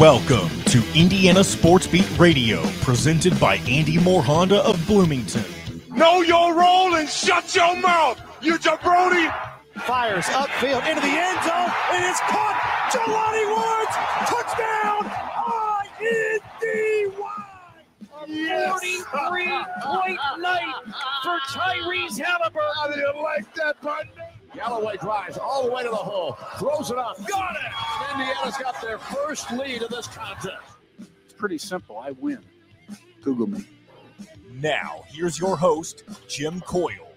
Welcome to Indiana Sports Beat Radio, presented by Andy Mohr Honda of Bloomington. Know your role and shut your mouth, you jabroni! Fires upfield into the end zone. And It is caught. Jelani Woods, touchdown. INDY. 43-point night for Tyrese Halliburton. How do you like that, partner? Galloway drives all the way to the hole, throws it up, got it! Indiana's got their first lead of this contest. It's pretty simple. I win. Google me. Now, here's your host, Jim Coyle.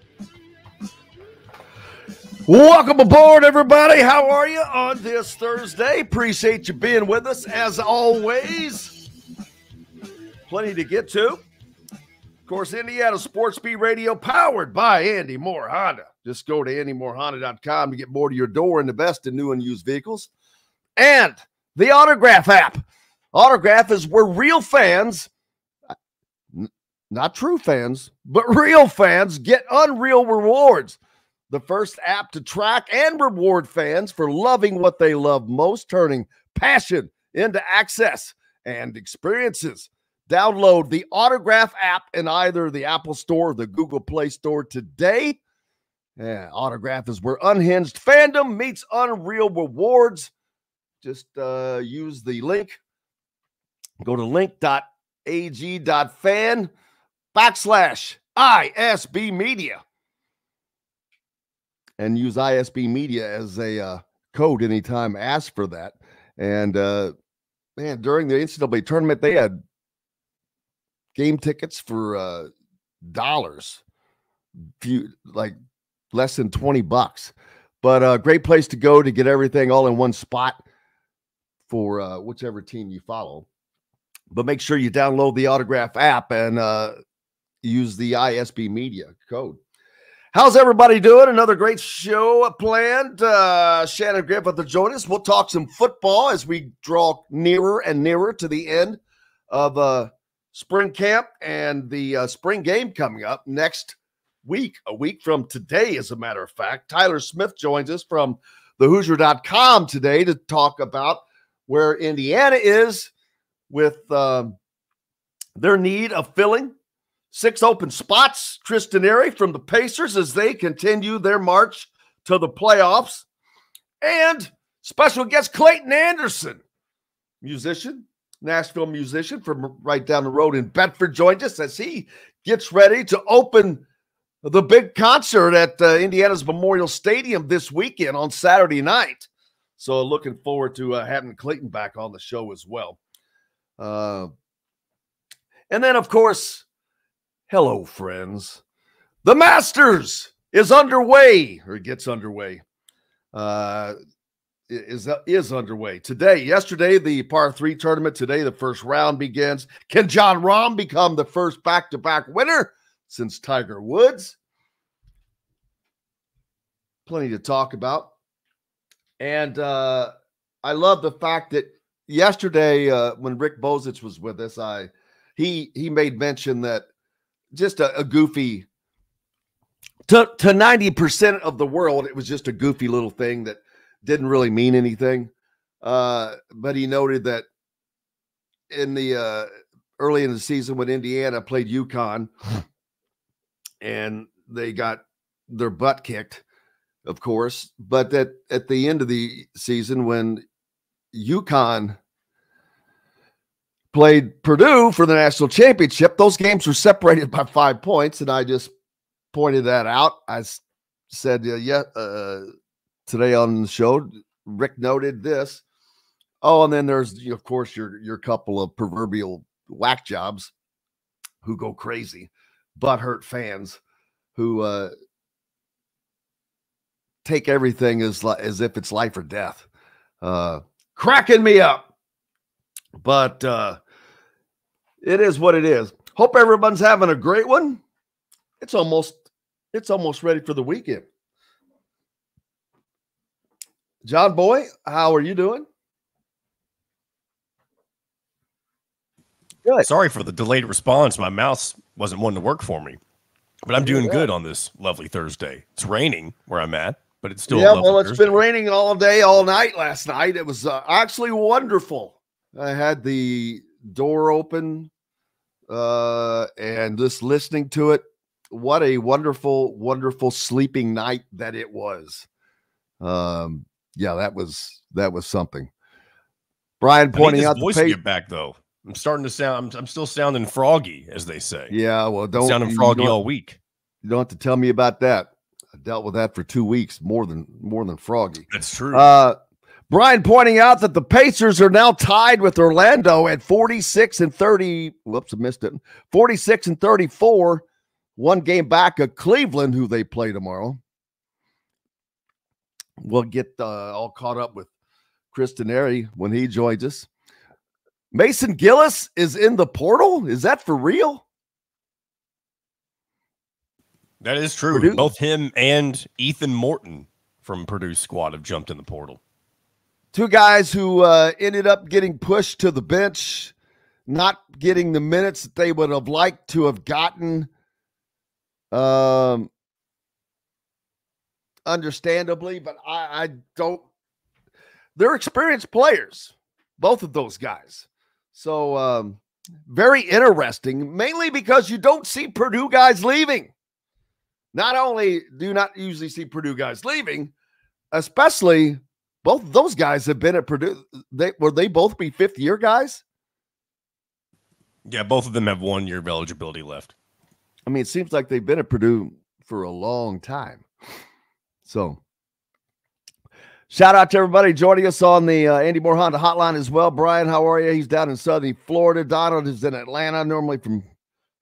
Welcome aboard, everybody. How are you on this Thursday? Appreciate you being with us as always. Plenty to get to. Of course, Indiana Sports Beat Radio, powered by Andy Mohr Honda. Just go to andymohrhonda.com to get more to your door and the best in new and used vehicles. And the Autograph app. Autograph is where real fans, not true fans, but real fans get unreal rewards. The first app to track and reward fans for loving what they love most, turning passion into access and experiences. Download the Autograph app in either the Apple Store or the Google Play Store today. Yeah, Autograph is where unhinged fandom meets unreal rewards. Just uh, use the link. Go to link.ag.fan backslash ISB Media and use ISB Media as a uh, code anytime ask for that. And uh, man, during the NCAA tournament, they had game tickets for uh, dollars, few like less than 20 bucks. But a uh, great place to go to get everything all in one spot for uh, whichever team you follow. But make sure you download the Autograph app and uh, use the ISB Media code. How's everybody doing? Another great show planned. Uh, Shannon Griffith to join us. We'll talk some football as we draw nearer and nearer to the end of uh, spring camp and the uh, spring game coming up next week, a week from today, as a matter of fact. Tyler Smith joins us from the Hoosier.com today to talk about where Indiana is with um, their need of filling six open spots. Chris Denari from the Pacers as they continue their march to the playoffs. And special guest Clayton Anderson, musician, Nashville musician from right down the road in Bedford, joins us as he gets ready to open the big concert at uh, Indiana's Memorial Stadium this weekend on Saturday night. So looking forward to uh, having Clayton back on the show as well. Uh, and then, of course, hello, friends. The Masters is underway, or gets underway. Uh, is is underway today. Yesterday, the par three tournament. Today, the first round begins. Can Jon Rahm become the first back to back winner since Tiger Woods? Plenty to talk about, and uh, I love the fact that yesterday, uh, when Rick Bozich was with us, I he he made mention that just a, a goofy to to ninety percent of the world, it was just a goofy little thing that didn't really mean anything. Uh, but he noted that in the uh, early in the season when Indiana played UConn and they got their butt kicked, of course, but that at the end of the season when UConn played Purdue for the national championship, those games were separated by five points, and I just pointed that out. I said, yeah, uh, today on the show. Rick noted this. Oh, and then there's of course your your couple of proverbial whack jobs who go crazy, butthurt fans who uh, take everything as as if it's life or death, uh, cracking me up. But uh, it is what it is. Hope everyone's having a great one. It's almost it's almost ready for the weekend. John Boy, how are you doing? Good. Sorry for the delayed response. My mouse wasn't one to work for me, but I'm doing good on this lovely Thursday. It's raining where I'm at, but it's still yeah. Well, it's Thursday. been raining all day, all night. Last night it was uh, actually wonderful. I had the door open uh, and just listening to it. What a wonderful, wonderful sleeping night that it was. Um, yeah, that was that was something. Brian pointing out voice the to get back though. I'm starting to sound. I'm, I'm still sounding froggy, as they say. Yeah, well, don't sounding froggy all week. You don't have to tell me about that. I dealt with that for two weeks, more than more than froggy. That's true. Uh, Brian pointing out that the Pacers are now tied with Orlando at 46 and 30. Whoops, I missed it. 46 and 34. One game back of Cleveland, who they play tomorrow. We'll get uh, all caught up with Chris Denari when he joins us. Mason Gillis is in the portal. Is that for real? That is true. Purdue? Both him and Ethan Morton from Purdue squad have jumped in the portal. Two guys who uh, ended up getting pushed to the bench, not getting the minutes that they would have liked to have gotten. Um, understandably, but I, I don't. They're experienced players, both of those guys. So, um, very interesting, mainly because you don't see Purdue guys leaving. Not only do you not usually see Purdue guys leaving, especially both of those guys have been at Purdue. They were they both be fifth year guys? Yeah, both of them have one year of eligibility left. I mean, it seems like they've been at Purdue for a long time. So, shout out to everybody joining us on the uh, Andy Mohr Honda hotline as well. Brian, how are you? He's down in Southern Florida. Donald is in Atlanta, normally from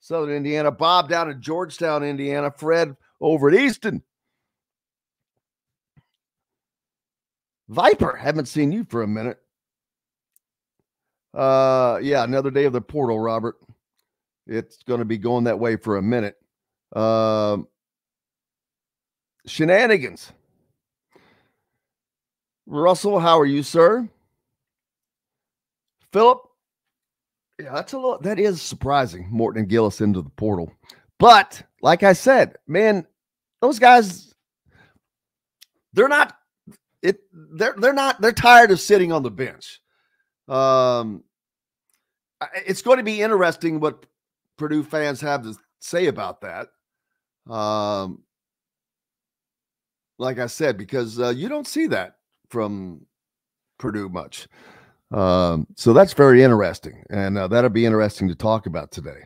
Southern Indiana. Bob down in Georgetown, Indiana. Fred over at Easton. Viper, haven't seen you for a minute. Uh, yeah, another day of the portal, Robert. It's going to be going that way for a minute. Um, shenanigans. Russell, how are you, sir? Philip, yeah, that's a little that is surprising. Morton and Gillis into the portal. But like I said, man, those guys, they're not it they're they're not they're tired of sitting on the bench. Um, it's going to be interesting what Purdue fans have to say about that. Um, like I said, because uh, you don't see that from Purdue much. Um, so that's very interesting, and uh, that'll be interesting to talk about today.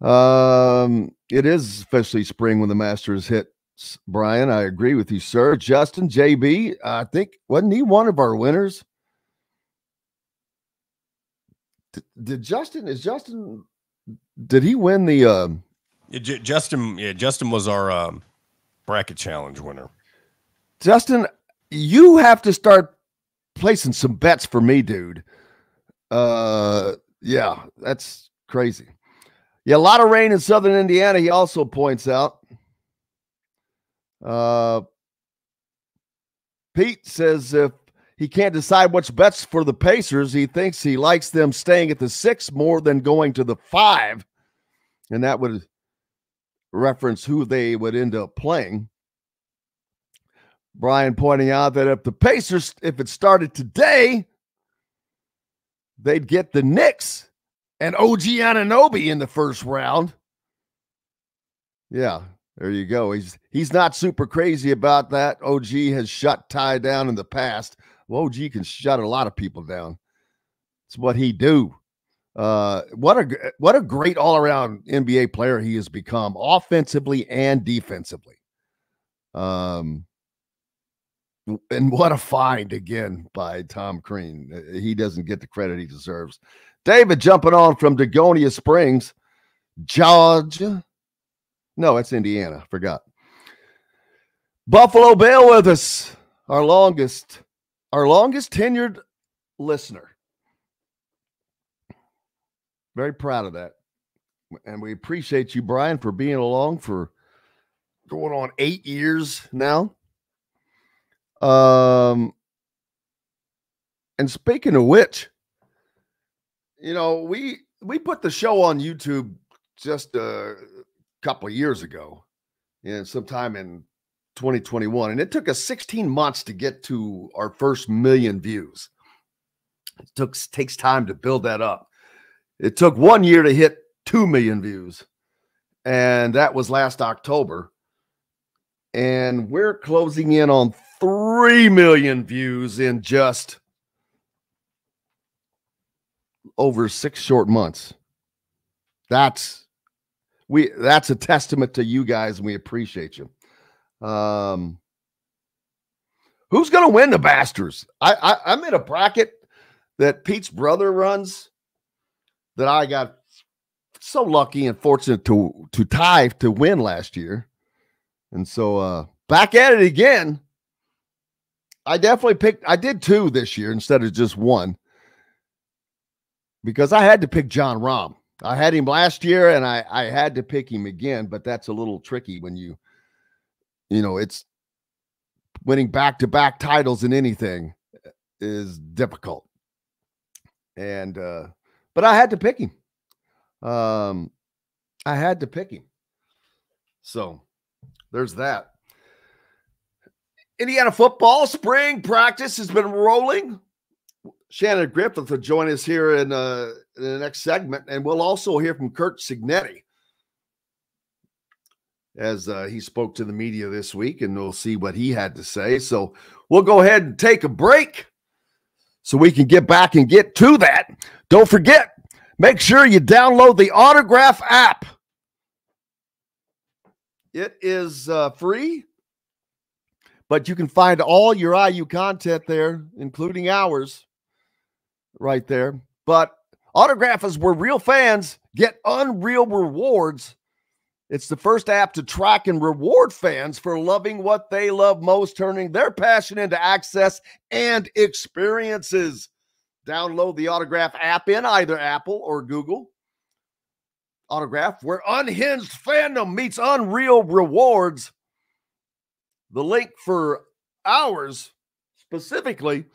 Um, it is especially spring when the Masters hit Brian. I agree with you, sir. Justin, JB, I think, wasn't he one of our winners? Did, did Justin, is Justin, did he win the. Um, yeah, Justin, yeah, Justin was our um, bracket challenge winner. Justin, you have to start placing some bets for me, dude. Uh, yeah, that's crazy. Yeah, a lot of rain in southern Indiana. He also points out. Uh, Pete says if he can't decide which bets for the Pacers, he thinks he likes them staying at the six more than going to the five. And that would reference who they would end up playing. Brian pointing out that if the Pacers, if it started today, they'd get the Knicks and OG Anunoby in the first round. Yeah, there you go. He's he's not super crazy about that. OG has shut Ty down in the past. Well, OG can shut a lot of people down. It's what he do. Uh, what a what a great all around NBA player he has become, offensively and defensively. Um, and what a find again by Tom Crean. Uh, he doesn't get the credit he deserves. David jumping on from Dagonia Springs, Georgia. No, it's Indiana. Forgot. Buffalo Bill with us, our longest, our longest tenured listener. Very proud of that. And we appreciate you, Brian, for being along for going on eight years now. Um, and speaking of which, you know, we we put the show on YouTube just a couple years ago, and sometime in 2021, and it took us 16 months to get to our first million views. It took takes time to build that up. It took one year to hit 2 million views, and that was last October. And we're closing in on 3 million views in just over six short months. That's we that's a testament to you guys, and we appreciate you. Um who's gonna win the Masters? I, I I'm in a bracket that Pete's brother runs that I got so lucky and fortunate to to tie to win last year. And so uh back at it again. I definitely picked I did two this year instead of just one. Because I had to pick Jon Rahm. I had him last year and I I had to pick him again, but that's a little tricky when you you know, it's winning back-to-back titles in anything is difficult. And uh but I had to pick him. Um, I had to pick him. So there's that. Indiana football spring practice has been rolling. Shannon Griffith will join us here in, uh, in the next segment, and we'll also hear from Curt Cignetti as uh, he spoke to the media this week, and we'll see what he had to say. So we'll go ahead and take a break so we can get back and get to that. Don't forget, make sure you download the Autograph app. It is uh, free, but you can find all your IU content there, including ours, right there. But Autograph is where real fans get unreal rewards. It's the first app to track and reward fans for loving what they love most, turning their passion into access and experiences. Download the Autograph app in either Apple or Google. Autograph, where unhinged fandom meets unreal rewards. The link for ours specifically,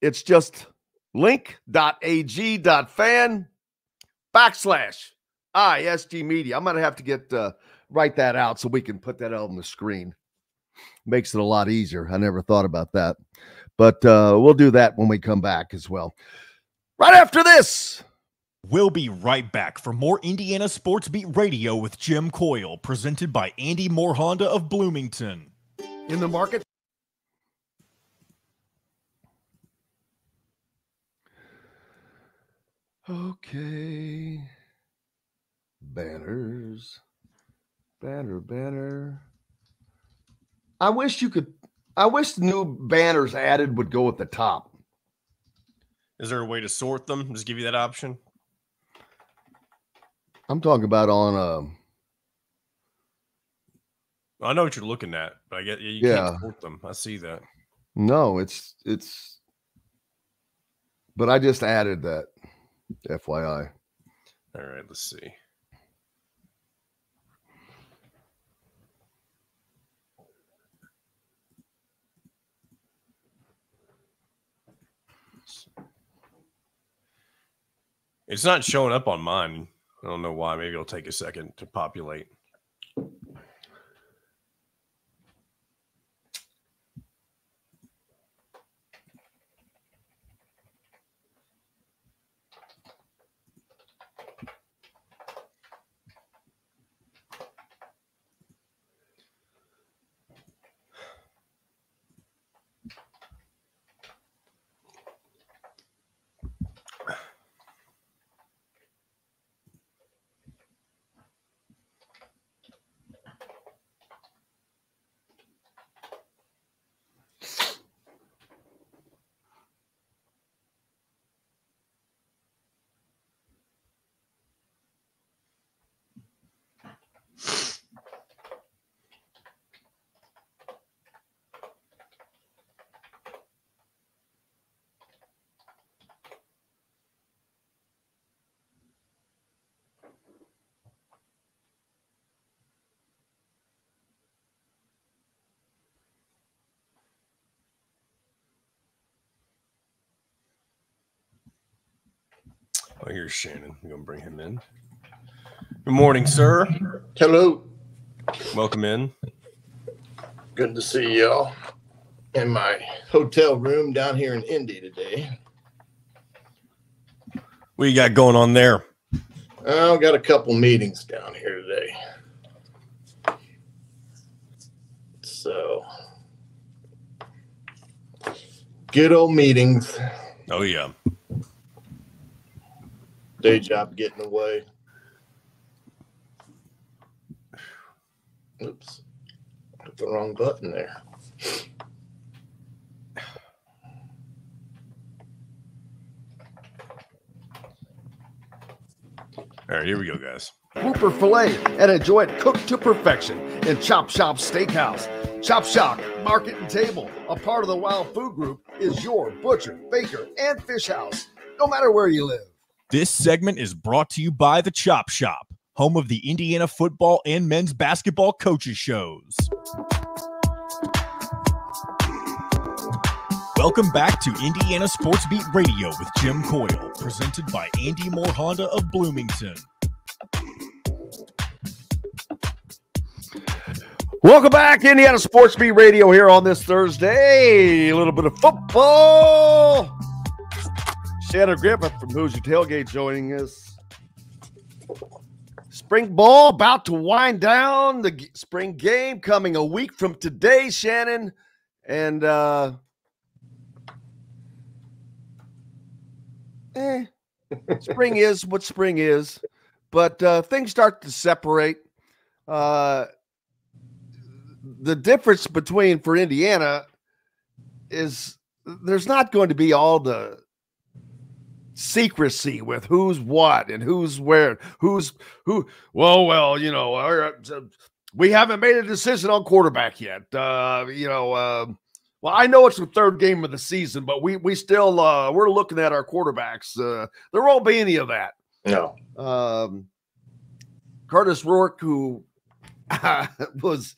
it's just link.ag.fan backslash ISB Media. I'm going to have to get uh, write that out so we can put that out on the screen. Makes it a lot easier. I never thought about that. But uh, we'll do that when we come back as well. Right after this. We'll be right back for more Indiana Sports Beat Radio with Jim Coyle, presented by Andy Mohr Honda of Bloomington. In the market. Okay. Banners. Banner, banner. I wish you could I wish the new banners added would go at the top. Is there a way to sort them? Just give you that option? I'm talking about on um I know what you're looking at, but I get you Yeah. can't sort them. I see that. no, it's it's but I just added that FYI. All right, let's see. It's not showing up on mine. I don't know why. Maybe it'll take a second to populate. Oh, here's Shannon. We're gonna bring him in. Good morning, sir. Hello. Welcome in. Good to see y'all. in my hotel room down here in Indy today. What you got going on there? I've got a couple meetings down here today. So, good old meetings. Oh yeah. Day job getting away. Oops. Hit the wrong button there. All right, here we go, guys. Grouper filet and enjoy it cooked to perfection in Chop Shop Steakhouse. Chop Shop Market and Table, a part of the Wild Food Group, is your butcher, baker, and fish house, no matter where you live. This segment is brought to you by the Chop Shop, home of the Indiana football and men's basketball coaches shows. Welcome back to Indiana Sports Beat Radio with Jim Coyle, presented by Andy Mohr Honda of Bloomington. Welcome back, Indiana Sports Beat Radio here on this Thursday. A little bit of football. Shannon Griffith from Hoosier Tailgate joining us. Spring ball about to wind down. The spring game coming a week from today, Shannon. And uh eh, spring is what spring is, but uh things start to separate. Uh the difference between for Indiana is there's not going to be all the secrecy with who's what and who's where, who's who. Well, well, you know, uh, we haven't made a decision on quarterback yet. Uh, you know, uh, well, I know it's the third game of the season, but we we still uh, we're looking at our quarterbacks. Uh, there won't be any of that. No. Um, Kurtis Rourke, who was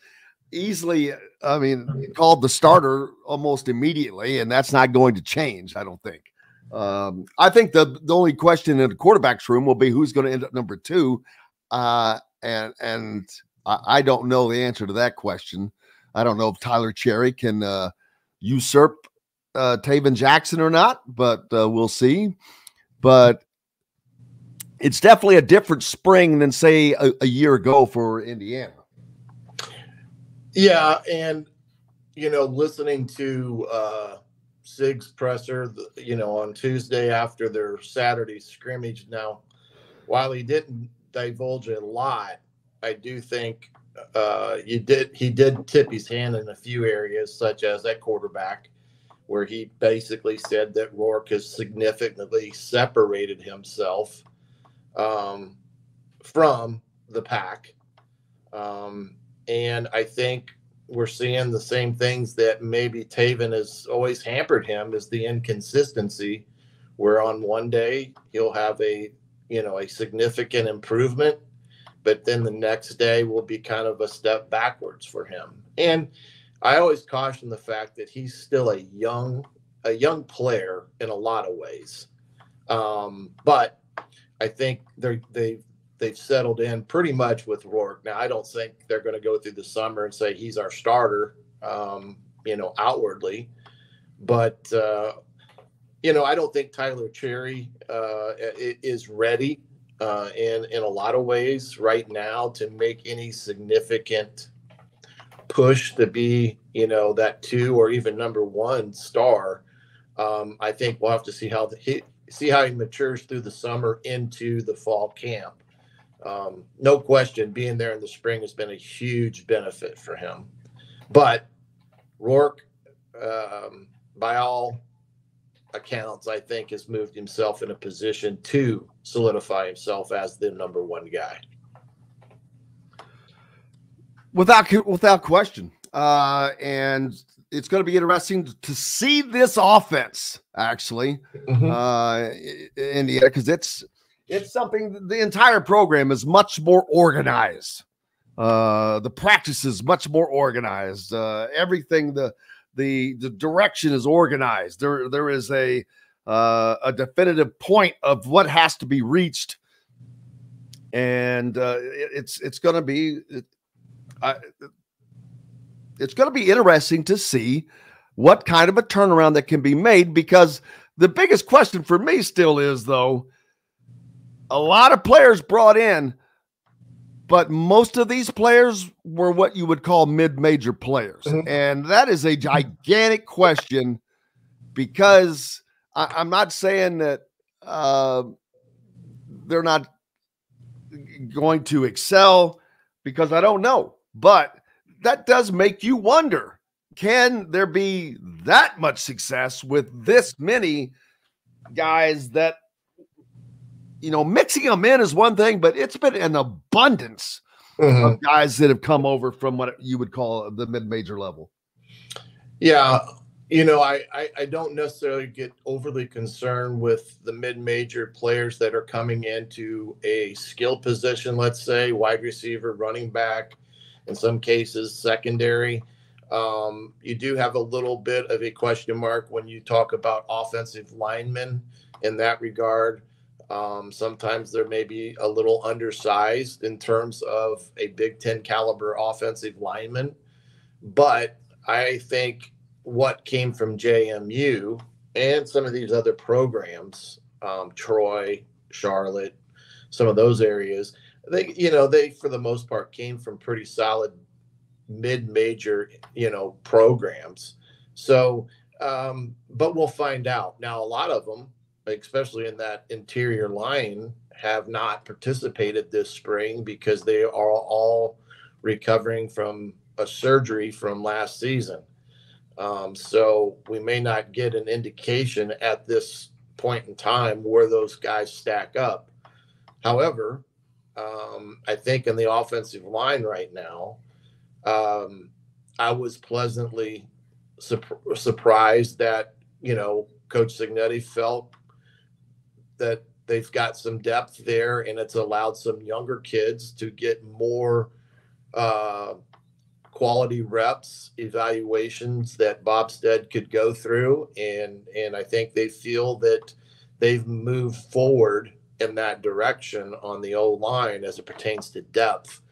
easily, I mean, called the starter almost immediately, and that's not going to change, I don't think. Um, I think the the only question in the quarterbacks room will be who's going to end up number two, uh, and and I, I don't know the answer to that question. I don't know if Tyler Cherry can uh, usurp uh, Tayven Jackson or not, but uh, we'll see. But it's definitely a different spring than say a, a year ago for Indiana. Yeah, and you know, listening to uh Sig's presser, you know, on Tuesday after their Saturday scrimmage. Now, while he didn't divulge a lot, I do think uh you did he did tip his hand in a few areas, such as that quarterback, where he basically said that Rourke has significantly separated himself um, from the pack. Um, and I think we're seeing the same things that maybe Tayven has always hampered him is the inconsistency, where on one day he'll have a you know a significant improvement, but then the next day will be kind of a step backwards for him. And I always caution the fact that he's still a young a young player in a lot of ways. Um, but I think they they they've settled in pretty much with Rourke. Now I don't think they're going to go through the summer and say he's our starter, um, you know, outwardly, but uh, you know I don't think Tyler Cherry uh, is ready uh, in in a lot of ways right now to make any significant push to be you know that two or even number one star. Um, I think we'll have to see how the, he see how he matures through the summer into the fall camp. Um, no question, being there in the spring has been a huge benefit for him. But Rourke, um, by all accounts, I think has moved himself in a position to solidify himself as the number one guy. without without question. Uh, and it's going to be interesting to see this offense actually, Mhm. uh, Indiana, because it's it's something. The entire program is much more organized. Uh, the practice is much more organized. Uh, everything the the the direction is organized. There there is a uh, a definitive point of what has to be reached, and uh, it- it's it's going to be. I, it's going to be interesting to see what kind of a turnaround that can be made because the biggest question for me still is though a lot of players brought in but most of these players were what you would call mid-major players mm-hmm. and that is a gigantic question because I, am not saying that uh, they're not going to excel because I don't know. But that does make you wonder can there be that much success with this many guys that, you know, mixing them in is one thing, but it's been an abundance mm-hmm. of guys that have come over from what you would call the mid major level. Yeah you know, I, I, I don't necessarily get overly concerned with the mid-major players that are coming into a skill position. Let's say wide receiver, running back, in some cases secondary. Um, you do have a little bit of a question mark when you talk about offensive linemen in that regard. Um, sometimes there may be a little undersized in terms of a Big Ten caliber offensive lineman, but I think what came from JMU and some of these other programs, um, Troy, Charlotte, some of those areas, they, you know, they for the most part came from pretty solid mid-major, you know, programs. So, um, but we'll find out. Now, a lot of them, especially in that interior line, have not participated this spring because they are all recovering from a surgery from last season. Um, so we may not get an indication at this point in time where those guys stack up. However, um, I think in the offensive line right now, um, I was pleasantly su- surprised that you know Coach Cignetti felt that they've got some depth there, and it's allowed some younger kids to get more uh, quality reps evaluations that Bostad could go through, and and I think they feel that they've moved forward in that direction on the O line as it pertains to depth.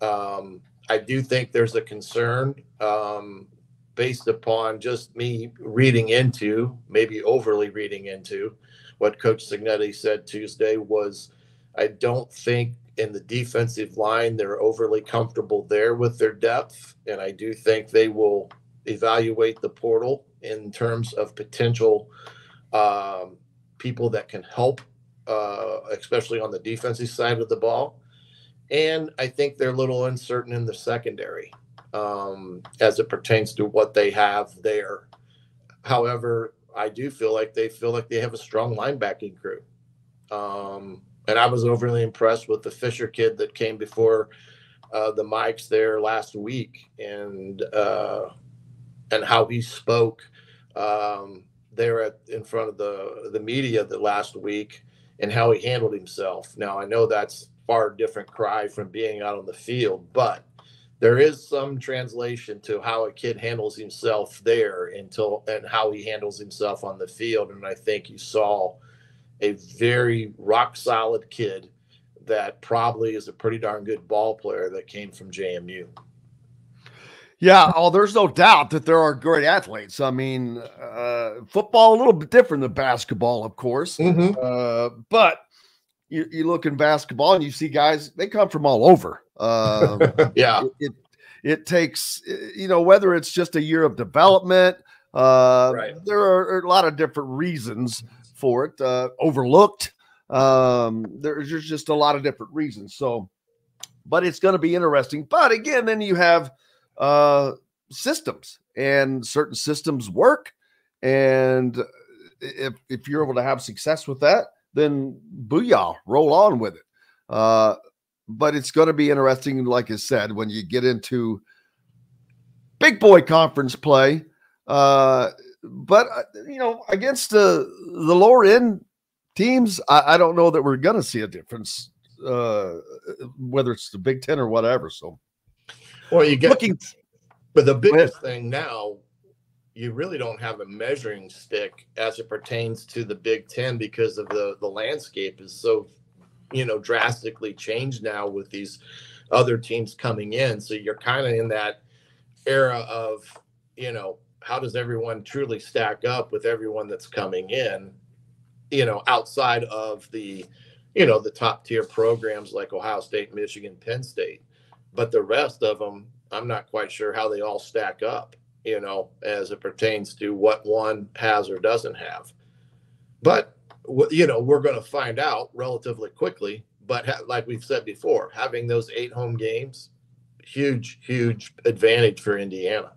Um, I do think there's a concern um, based upon just me reading into, maybe overly reading into, what Coach Cignetti said Tuesday was, I don't think in the defensive line, they're overly comfortable there with their depth. And I do think they will evaluate the portal in terms of potential um, people that can help, uh, especially on the defensive side of the ball. And I think they're a little uncertain in the secondary um, as it pertains to what they have there. However, I do feel like they feel like they have a strong linebacking crew. Um, and I was overly impressed with the Fisher kid that came before uh, the mics there last week, and uh, and how he spoke um, there at in front of the the media the last week, and how he handled himself. Now I know that's far different cry from being out on the field, but there is some translation to how a kid handles himself there until and how he handles himself on the field, and I think you saw a very rock solid kid that probably is a pretty darn good ball player that came from JMU. Yeah, oh, there's no doubt that there are great athletes. I mean, uh, football a little bit different than basketball, of course, mm-hmm. uh, but you, you, look in basketball and you see guys they come from all over. Uh, yeah, it, it, it takes you know whether it's just a year of development. Uh, right. There are a lot of different reasons for it, uh, overlooked. Um, there's just a lot of different reasons. So, but it's going to be interesting. But again, then you have uh, systems, and certain systems work. And if if you're able to have success with that, then booyah, roll on with it. Uh, but it's going to be interesting, like I said, when you get into big boy conference play. Uh, but uh, you know, against the the lower end teams, I, I don't know that we're going to see a difference, uh, whether it's the Big Ten or whatever. So, well, you get looking, but the biggest thing now, you really don't have a measuring stick as it pertains to the Big Ten because of the the landscape is so, you know, drastically changed now with these other teams coming in. So you're kind of in that era of, you know, how does everyone truly stack up with everyone that's coming in, you know, outside of the, you know, the top tier programs like Ohio State, Michigan, Penn State. But the rest of them, I'm not quite sure how they all stack up, you know, as it pertains to what one has or doesn't have. But, you know, we're going to find out relatively quickly. But ha- like we've said before, having those eight home games, huge, huge advantage for Indiana.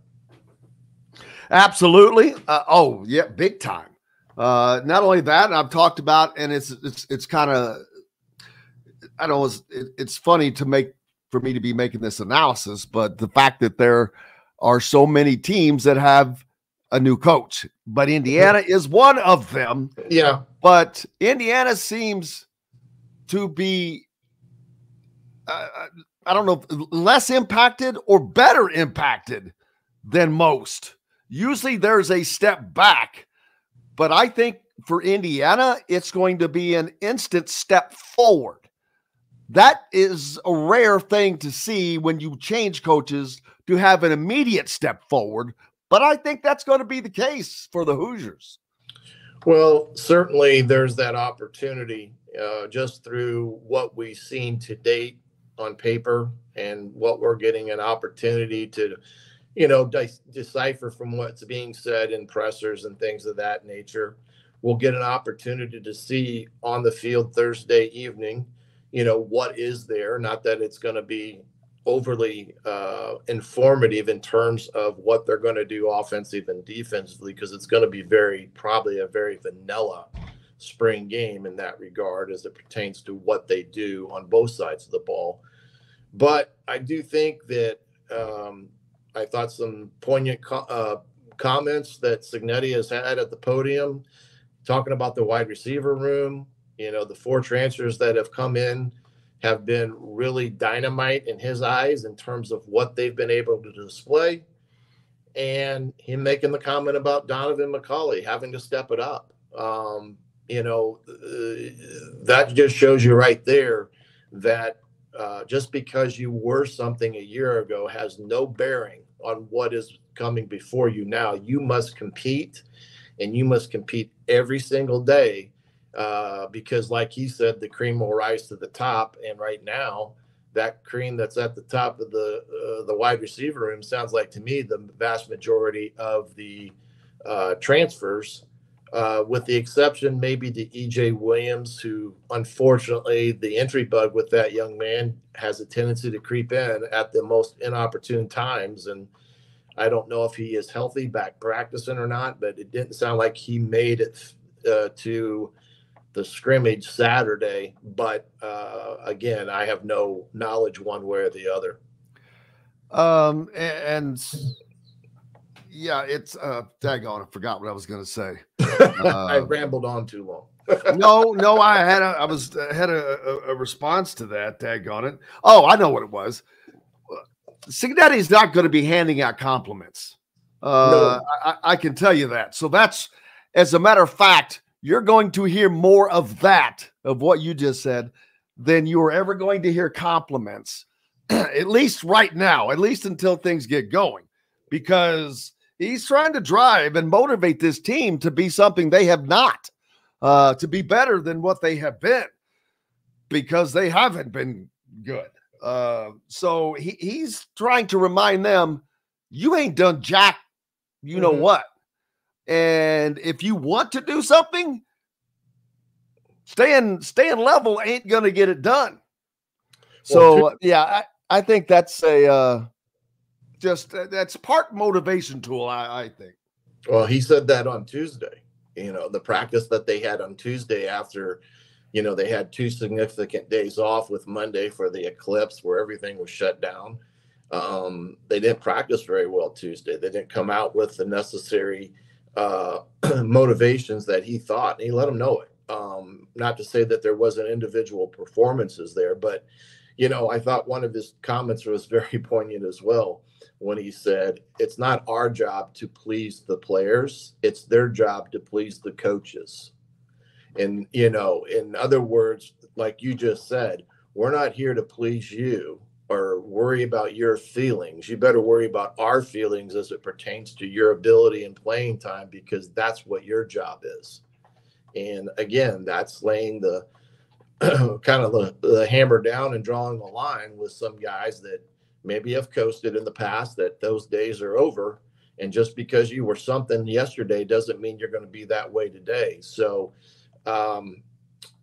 Absolutely. Uh, oh, yeah, big time. Uh, not only that, I've talked about, and it's it's it's kind of, I don't know, it's, it, it's funny to make for me to be making this analysis, but the fact that there are so many teams that have a new coach, but Indiana is one of them. Yeah. But Indiana seems to be, uh, I don't know, less impacted or better impacted than most. Usually there's a step back, but I think for Indiana, it's going to be an instant step forward. That is a rare thing to see when you change coaches to have an immediate step forward, but I think that's going to be the case for the Hoosiers. Well, certainly there's that opportunity uh, just through what we've seen to date on paper and what we're getting an opportunity to you know, de- decipher from what's being said in pressers and things of that nature. We'll get an opportunity to see on the field Thursday evening, you know, what is there. Not that it's going to be overly uh, informative in terms of what they're going to do offensive and defensively, because it's going to be very, probably a very vanilla spring game in that regard as it pertains to what they do on both sides of the ball. But I do think that um, I thought some poignant co- uh, comments that Cignetti has had at the podium, talking about the wide receiver room. You know, the four transfers that have come in have been really dynamite in his eyes in terms of what they've been able to display. And him making the comment about Donovan McCulley having to step it up. Um, you know, uh, that just shows you right there that uh, just because you were something a year ago has no bearing on what is coming before you now. You must compete and you must compete every single day uh, because, like he said, the cream will rise to the top. And right now, that cream that's at the top of the uh, the wide receiver room sounds like to me the vast majority of the uh, transfers, uh, with the exception maybe to EJ Williams, who unfortunately the entry bug with that young man has a tendency to creep in at the most inopportune times. And I don't know if he is healthy back practicing or not, but it didn't sound like he made it uh, to the scrimmage Saturday. But uh, again, I have no knowledge one way or the other. Um, and yeah, it's uh, daggone, I forgot what I was going to say. Uh, I rambled on too long. no, no, I had a, I was I had a, a, response to that. Daggone it! Oh, I know what it was. Cignetti is not going to be handing out compliments. Uh, no. I, I can tell you that. So that's, as a matter of fact, you're going to hear more of that of what you just said than you are ever going to hear compliments. at least right now, at least until things get going, because he's trying to drive and motivate this team to be something they have not uh, to be better than what they have been because they haven't been good. Uh, so he, he's trying to remind them, you ain't done jack, you mm-hmm. know what. And if you want to do something, staying staying level ain't gonna get it done. So well, yeah, I, I think that's a uh, just uh, that's part motivation tool. I, I think. Well, he said that on Tuesday you know the practice that they had on tuesday after you know they had two significant days off with monday for the eclipse where everything was shut down um, they didn't practice very well tuesday they didn't come out with the necessary uh, motivations that he thought and he let them know it um, not to say that there wasn't individual performances there but you know i thought one of his comments was very poignant as well when he said, It's not our job to please the players, it's their job to please the coaches. And, you know, in other words, like you just said, we're not here to please you. Or worry about your feelings. You better worry about our feelings as it pertains to your ability and playing time because that's what your job is. And again, that's laying the kind of the, the hammer down and drawing the line with some guys that maybe have coasted in the past that those days are over. And just because you were something yesterday doesn't mean you're going to be that way today. So, um,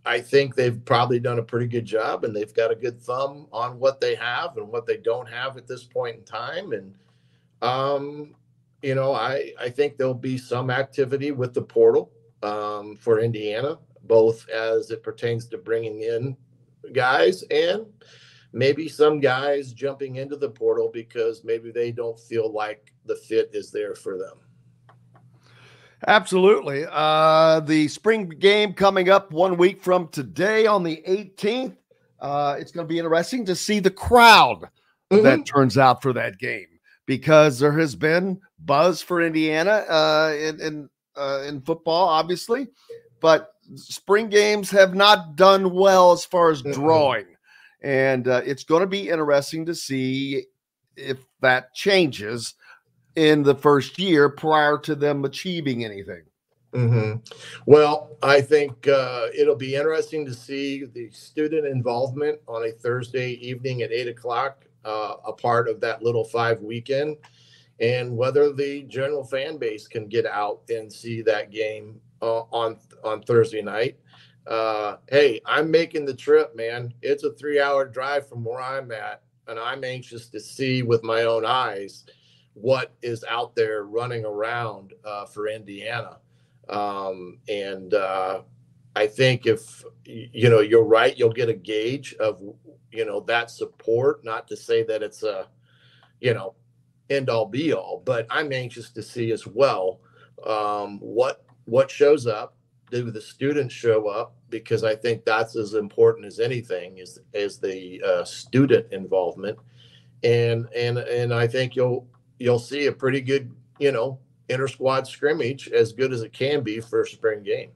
I think they've probably done a pretty good job and they've got a good thumb on what they have and what they don't have at this point in time. And, um, you know, I, I think there'll be some activity with the portal um, for Indiana, both as it pertains to bringing in guys and maybe some guys jumping into the portal because maybe they don't feel like the fit is there for them. Absolutely. Uh, the spring game coming up one week from today on the 18th. Uh, it's going to be interesting to see the crowd mm-hmm. that turns out for that game because there has been buzz for Indiana uh, in in, uh, in football, obviously, but spring games have not done well as far as drawing, mm-hmm. and uh, it's going to be interesting to see if that changes in the first year prior to them achieving anything. Mm-hmm. Well, I think uh, it'll be interesting to see the student involvement on a Thursday evening at eight o'clock, uh, a part of that little five weekend, and whether the general fan base can get out and see that game uh, on on Thursday night. Uh, hey, I'm making the trip, man. It's a three-hour drive from where I'm at, and I'm anxious to see with my own eyes what is out there running around uh, for Indiana. Um, and uh, I think if you know you're right, you'll get a gauge of you know that support. Not to say that it's a you know end all be all, but I'm anxious to see as well um, what what shows up. Do the students show up? Because I think that's as important as anything is is the uh, student involvement, and and and I think you'll you'll see a pretty good, you know, inter squad scrimmage as good as it can be for a spring game.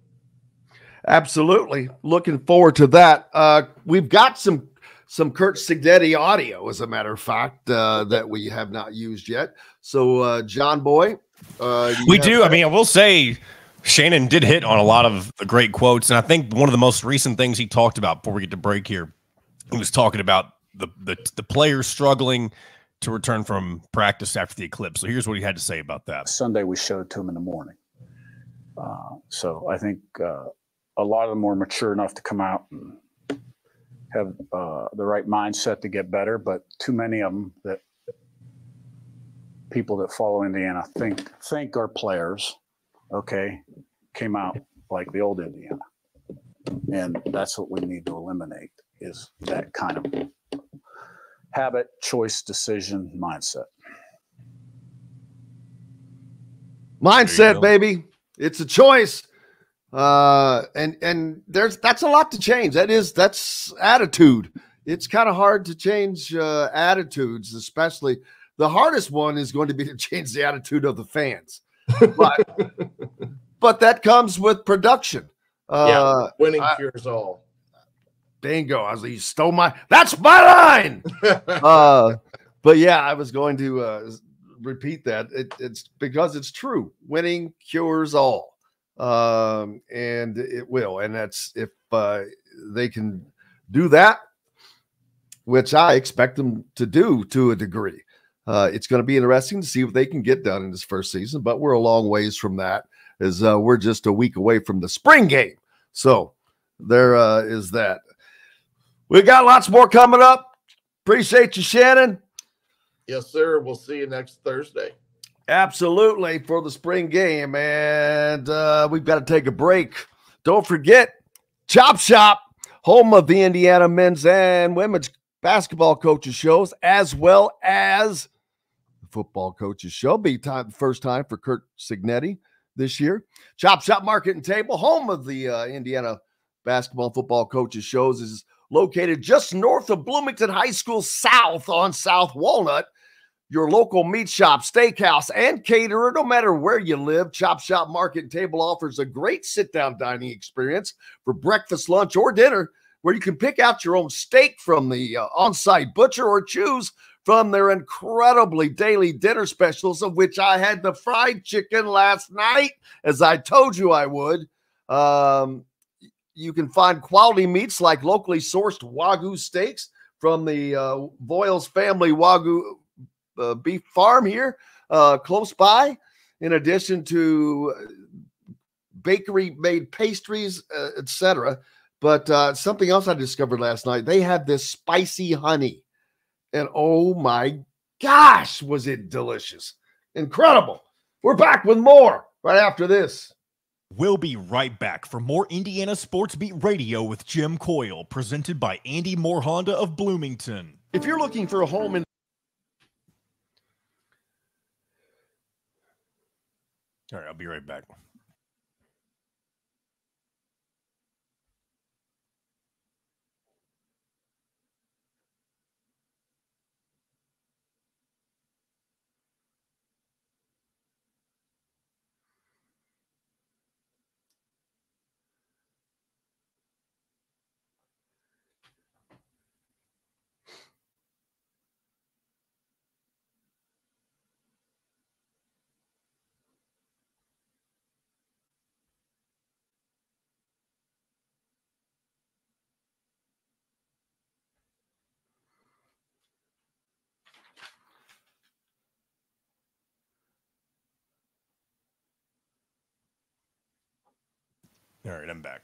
Absolutely. Looking forward to that. Uh, we've got some some Curt Cignetti audio, as a matter of fact, uh, that we have not used yet. So, uh, John Boy, uh, we do. That? I mean, I will say Shannon did hit on a lot of the great quotes, and I think one of the most recent things he talked about before we get to break here, he was talking about the the, the players struggling to return from practice after the eclipse. So here's what he had to say about that. Sunday, we showed to him in the morning. Uh, so I think uh, a lot of them were mature enough to come out and have uh, the right mindset to get better, but too many of them that people that follow Indiana think think are players, okay, came out like the old Indiana, and that's what we need to eliminate is that kind of habit, choice, decision, mindset. Mindset, baby. It's a choice. Uh, and and there's that's a lot to change. That is that's attitude. It's kind of hard to change uh, attitudes, especially the hardest one is going to be to change the attitude of the fans. But but that comes with production. Uh, yeah, winning cures all. Bingo. I was like, you stole my that's my line. uh, but yeah, I was going to uh, repeat that. It, it's because it's true. Winning cures all. Um, and it will. And that's if uh, they can do that, which I expect them to do to a degree. Uh, it's going to be interesting to see what they can get done in this first season, but we're a long ways from that as uh, we're just a week away from the spring game. So there uh, is that. We got lots more coming up. Appreciate you, Shannon. Yes, sir. We'll see you next Thursday. Absolutely for the spring game. And uh, we've got to take a break. Don't forget Chop Shop, home of the Indiana men's and women's basketball coaches shows, as well as the football coaches show. Be time first time for Curt Cignetti this year. Chop Shop Market and Table, home of the uh, Indiana basketball football coaches shows, is located just north of Bloomington High School South on South Walnut. Your local meat shop, steakhouse, and caterer, no matter where you live, Chop Shop Market Table offers a great sit down dining experience for breakfast, lunch, or dinner where you can pick out your own steak from the uh, on site butcher or choose from their incredibly daily dinner specials, of which I had the fried chicken last night, as I told you I would. Um, you can find quality meats like locally sourced Wagyu steaks from the uh, family Wagyu uh, beef farm here uh, close by, in addition to bakery made pastries, uh, etc. But uh, something else I discovered last night they have this spicy honey. And oh my gosh, was it delicious! Incredible. We're back with more right after this. We'll be right back for more Indiana Sports Beat Radio with Jim Coyle, presented by Andy Mohr Honda of Bloomington. If you're looking for a home in All right, I'll be right back. All right, I'm back.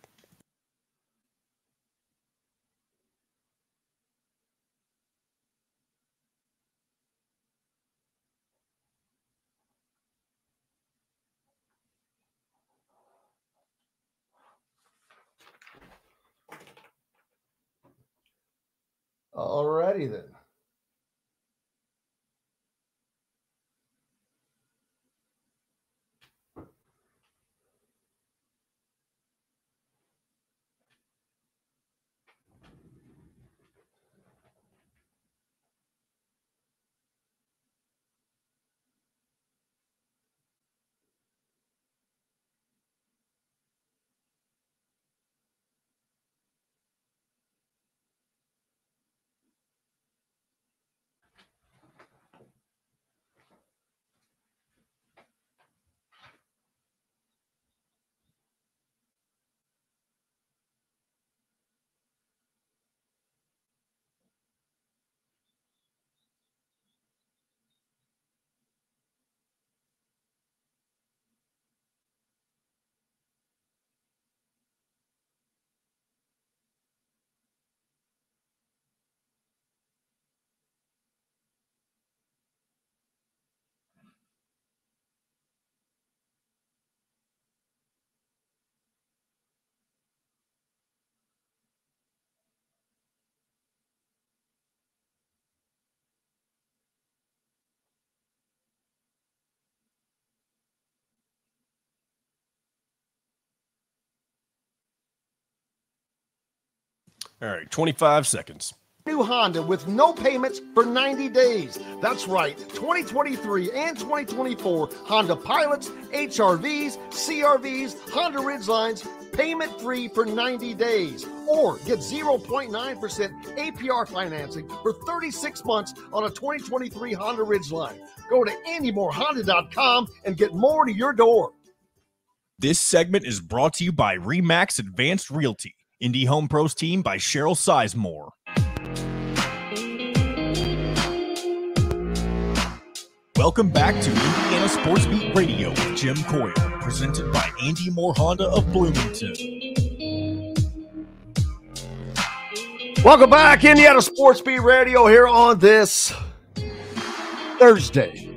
Alrighty then. All right, 25 seconds. New Honda with no payments for 90 days. That's right, 2023 and 2024 Honda Pilots, HRVs, CRVs, Honda Ridgelines, payment free for 90 days. Or get 0.9% APR financing for 36 months on a 2023 Honda Ridgeline. Go to AndyMohrHonda.com and get more to your door. This segment is brought to you by Remax Advanced Realty, Indie Home Pros team by Cheryl Sizemore. Welcome back to Indiana Sports Beat Radio with Jim Coyle, presented by Andy Mohr Honda of Bloomington. Welcome back, Indiana Sports Beat Radio here on this Thursday.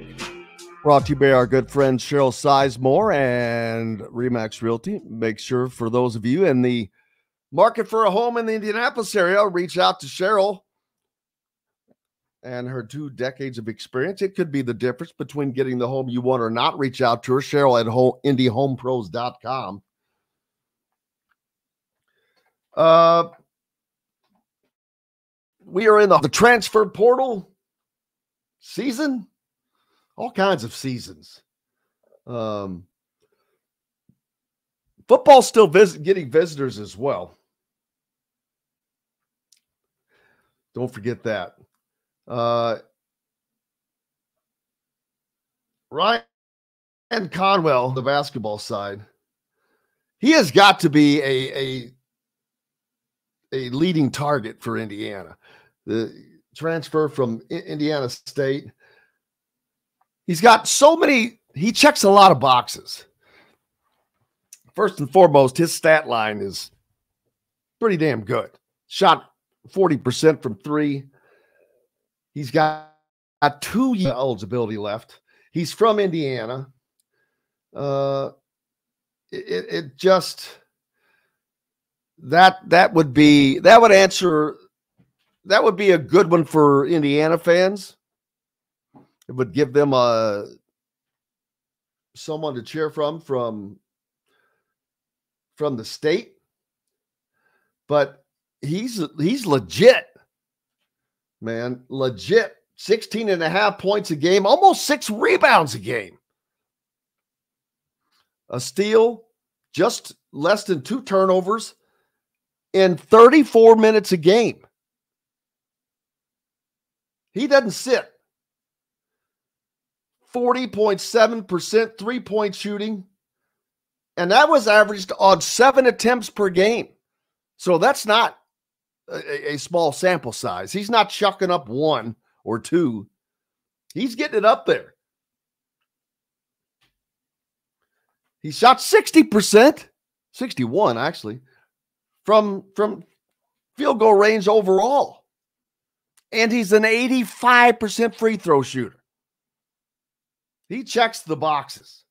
Brought to you by our good friend Cheryl Sizemore and Remax Realty. Make sure for those of you in the market for a home in the Indianapolis area, reach out to Cheryl and her two decades of experience. It could be the difference between getting the home you want or not. Reach out to her, Cheryl at home, indiehomepros.com. Uh, we are in the, the transfer portal season, all kinds of seasons. Um, football still visit, getting visitors as well. Don't forget that. Uh, Ryan Conwell, the basketball side, he has got to be a, a a leading target for Indiana. The transfer from Indiana State. He's got so many, he checks a lot of boxes. First and foremost, his stat line is pretty damn good. Shot 40% from three. He's got, got two year eligibility left. He's from Indiana. Uh, it, it just that that would be that would answer that would be a good one for Indiana fans. It would give them a someone to cheer from from from the state. But he's he's legit. Man, legit. 16 and a half points a game, almost 6 rebounds a game. A steal, just less than 2 turnovers in 34 minutes a game. He doesn't sit. 40.7% three point shooting. And that was averaged on seven attempts per game. So that's not a, a, small sample size. He's not chucking up one or two, he's getting it up there. He shot 60%, 61 actually, from from field goal range overall. And he's an 85% free throw shooter. He checks the boxes.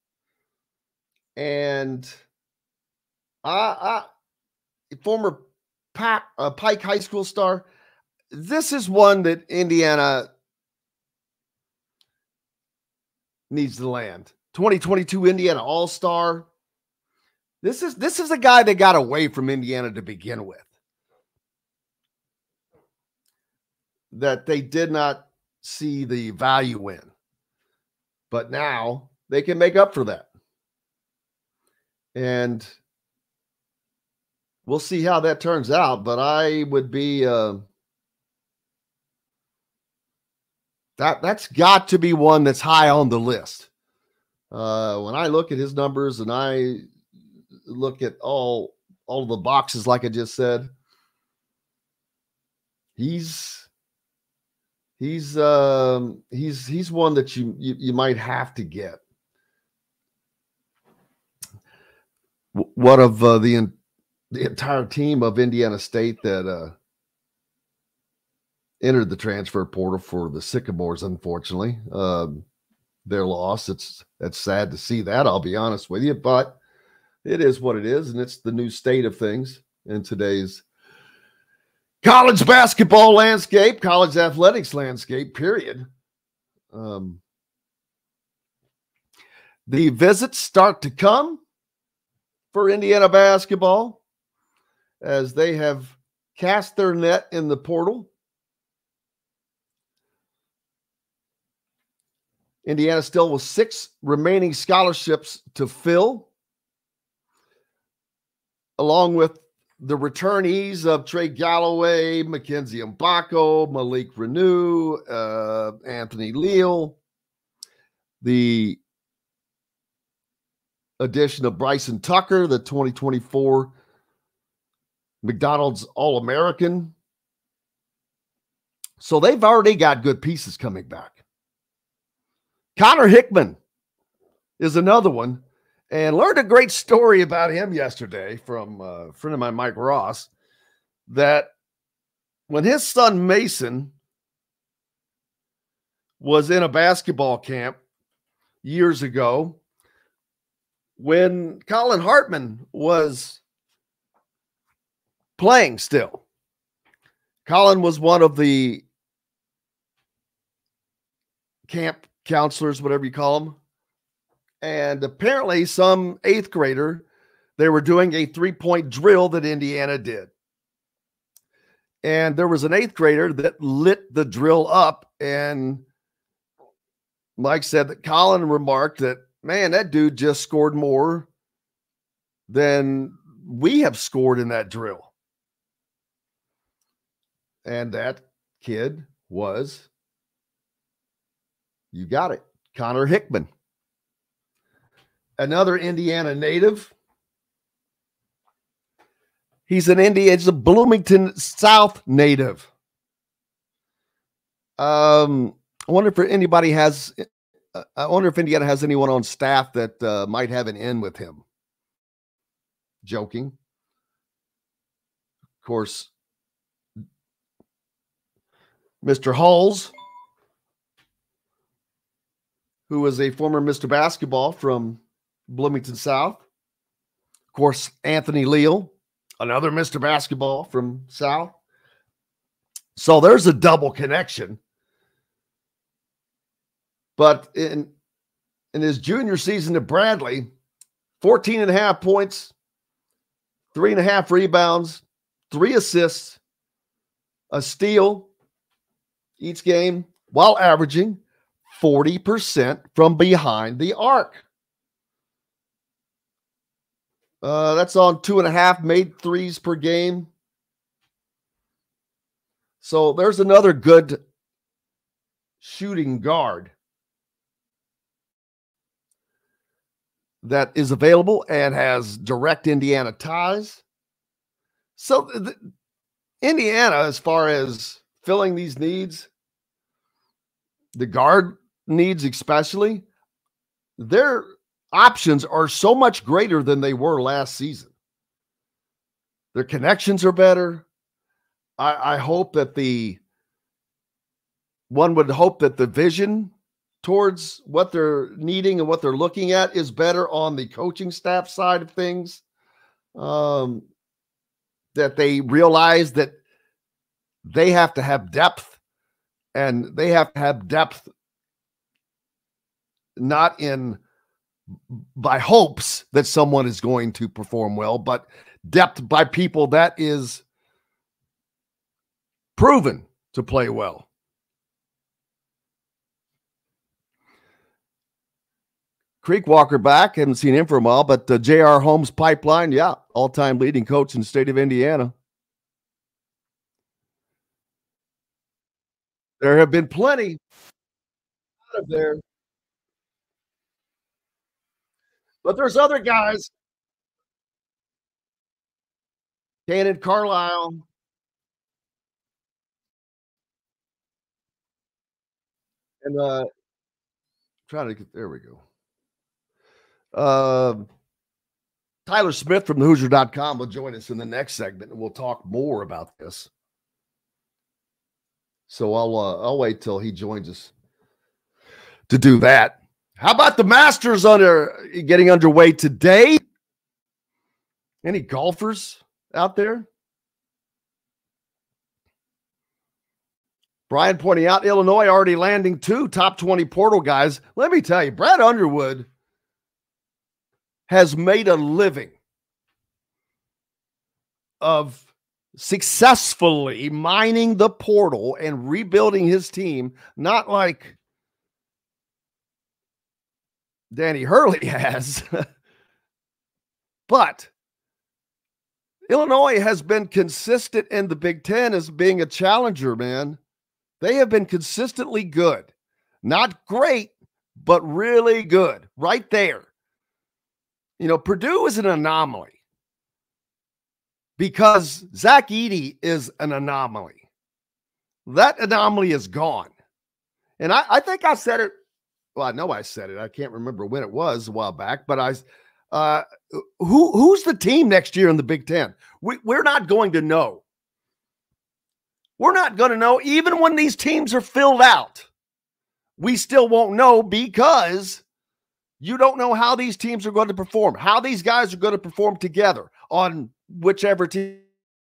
And I, I former Uh, Pike High School star, this is one that Indiana needs to land. 2022 Indiana All-Star. This is this is a guy that got away from Indiana to begin with. That they did not see the value in. But now they can make up for that. And we'll see how that turns out. But I would be uh, that that's got to be one that's high on the list. Uh, when I look at his numbers and I look at all all the boxes, like I just said, he's he's um he's he's one that you you, you might have to get. What of uh, the the entire team of Indiana State that uh, entered the transfer portal for the Sycamores, unfortunately. Um, their loss. It's it's sad to see that, I'll be honest with you, but it is what it is, and it's the new state of things in today's college basketball landscape, college athletics landscape, period. Um, the visits start to come for Indiana basketball as they have cast their net in the portal. Indiana still with six remaining scholarships to fill, along with the returnees of Trey Galloway, Mackenzie Mgbako, Malik Reneau, uh, Anthony Leal, the addition of Bryson Tucker, the 2024 McDonald's All American. So they've already got good pieces coming back. Connor Hickman is another one and learned a great story about him yesterday from a friend of mine, Mike Ross, that when his son Mason was in a basketball camp years ago, when Collin Hartman was playing still, Collin was one of the camp counselors, whatever you call them, and apparently, some eighth grader, they were doing a three point drill that Indiana did. And there was an eighth grader that lit the drill up. And Mike said that Collin remarked that, man, that dude just scored more than we have scored in that drill. And that kid was, you got it, Connor Hickman. Another Indiana native. He's an Indian, he's a Bloomington South native. Um, I wonder if anybody has uh, I wonder if Indiana has anyone on staff that uh, might have an in with him. Joking. Of course, Mr. Halls, who was a former Mr. Basketball from Bloomington South. Of course, Anthony Leal, another Mr. Basketball from South. So there's a double connection. But in in his junior season at Bradley, 14 and a half points, three and a half rebounds, three assists, a steal each game, while averaging 40% from behind the arc. Uh, that's on two and a half made threes per game. So there's another good shooting guard that is available and has direct Indiana ties. So Indiana, as far as filling these needs, the guard needs especially, their options are so much greater than they were last season. Their connections are better. I, I hope that the one would hope that the vision towards what they're needing and what they're looking at is better on the coaching staff side of things. Um, that they realize that they have to have depth and they have to have depth not in by hopes that someone is going to perform well, but depth by people that is proven to play well. Creek Walker back. Haven't seen him for a while, but uh, J.R. Holmes Pipeline, yeah, all time leading coach in the state of Indiana. There have been plenty out of there. But there's other guys. Cannon Carlisle. And uh trying to get there we go. Uh, Tyler Smith from the Hoosier.com will join us in the next segment and we'll talk more about this. So I'll uh, I'll wait till he joins us to do that. How about the Masters under getting underway today? Any golfers out there? Brian pointing out Illinois already landing two top 20 portal guys. Let me tell you, Brad Underwood has made a living of successfully mining the portal and rebuilding his team, not like Danny Hurley has, but Illinois has been consistent in the Big Ten as being a challenger, man. They have been consistently good. Not great, but really good. Right there. You know, Purdue is an anomaly because Zach Edey is an anomaly. That anomaly is gone. And I, I think I said it. Well, I know I said it. I can't remember when it was a while back, but I, uh, who who's the team next year in the Big Ten? We, we're not going to know. We're not going to know even when these teams are filled out. We still won't know because you don't know how these teams are going to perform, how these guys are going to perform together on whichever team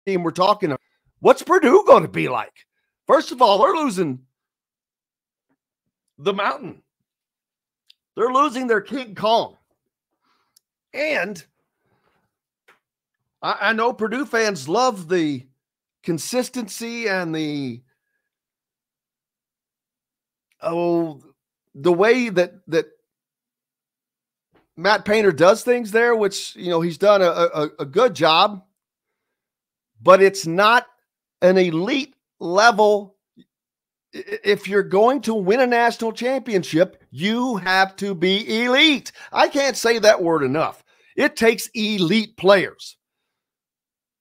we're talking about. What's Purdue going to be like? First of all, they're losing the mountain. They're losing their King Kong. And I, I know Purdue fans love the consistency and the oh the way that that Matt Painter does things there, which you know he's done a, a, a good job, but it's not an elite level if you're going to win a national championship, you have to be elite. I can't say that word enough. It takes elite players.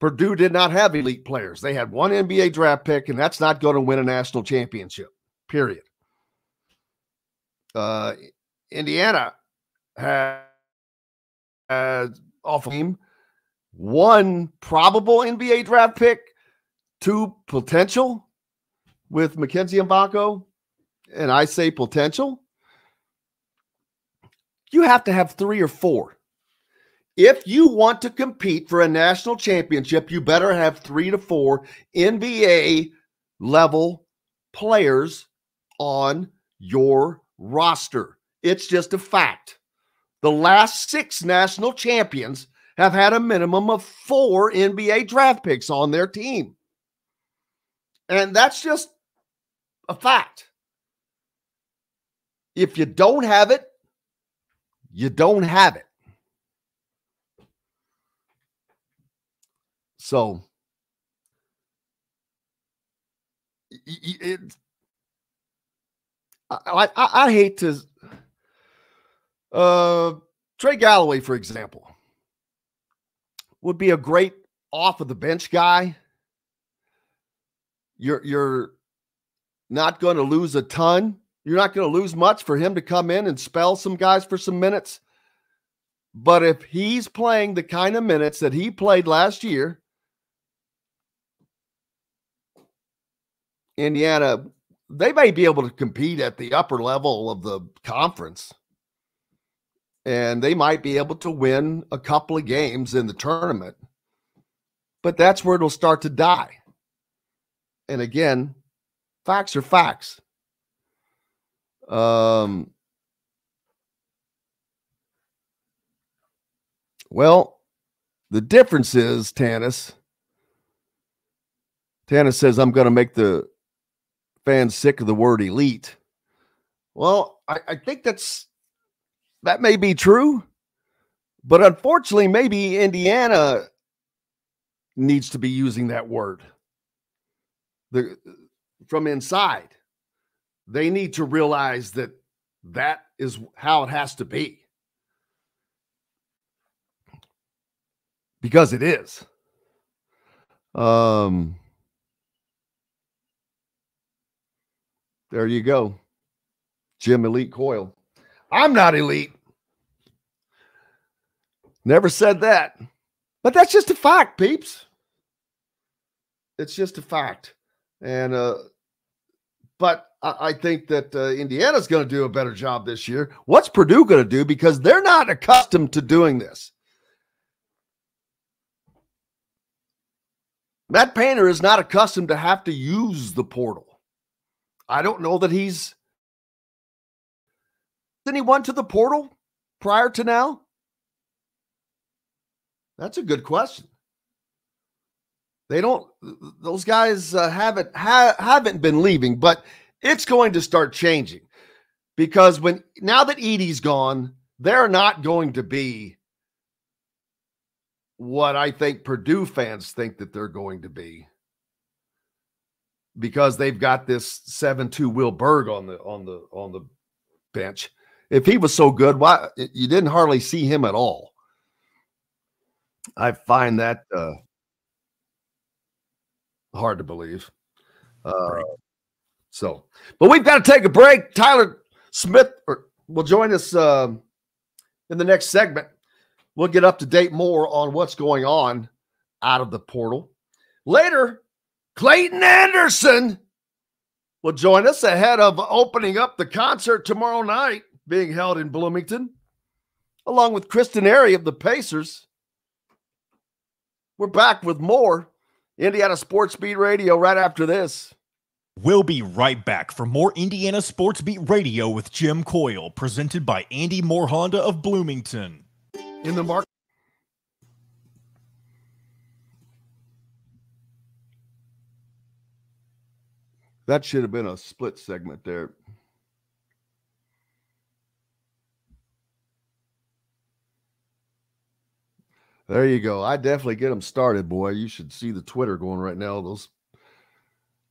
Purdue did not have elite players. They had one NBA draft pick, and that's not going to win a national championship, period. Uh, Indiana had, had off of team one probable NBA draft pick, two potential with Mackenzie Mgbako, and I say potential. You have to have three or four. If you want to compete for a national championship, you better have three to four NBA level players on your roster. It's just a fact. The last six national champions have had a minimum of four NBA draft picks on their team. And that's just a fact. If you don't have it, you don't have it. So, it, I, I, I hate to. Uh, Trey Galloway, for example, would be a great off of the bench guy. You're you're not going to lose a ton. You're not going to lose much for him to come in and spell some guys for some minutes. But if he's playing the kind of minutes that he played last year, Indiana, they may be able to compete at the upper level of the conference. And they might be able to win a couple of games in the tournament. But that's where it'll start to die. And again, facts are facts. Um, well, the difference is, Tanis. Tanis says, I'm going to make the fans sick of the word elite. Well, I, I think that's that may be true, but unfortunately, maybe Indiana needs to be using that word. The from inside, they need to realize that that is how it has to be. Because it is. Um There you go. Jim Elite Coyle. I'm not elite. Never said that. But that's just a fact, peeps. It's just a fact. And uh but I, I think that uh, Indiana's going to do a better job this year. What's Purdue going to do? Because they're not accustomed to doing this. Matt Painter is not accustomed to have to use the portal. I don't know that he's anyone to the portal prior to now? That's a good question. They don't; those guys uh, haven't ha- haven't been leaving, but it's going to start changing because when now that Edey's gone, they're not going to be what I think Purdue fans think that they're going to be because they've got this seven-two Will Berg on the on the on the bench. If he was so good, why you didn't hardly see him at all? I find that uh, hard to believe. Uh, so, but we've got to take a break. Tyler Smith will join us uh, in the next segment. We'll get up to date more on what's going on out of the portal. Later, Clayton Anderson will join us ahead of opening up the concert tomorrow night being held in Bloomington, along with Kristen Airy of the Pacers. We're back with more Indiana Sports Beat Radio right after this. We'll be right back for more Indiana Sports Beat Radio with Jim Coyle, presented by Andy Mohr Honda of Bloomington. In the mark. That should have been a split segment there. There you go. I definitely get them started, boy. You should see the Twitter going right now. Those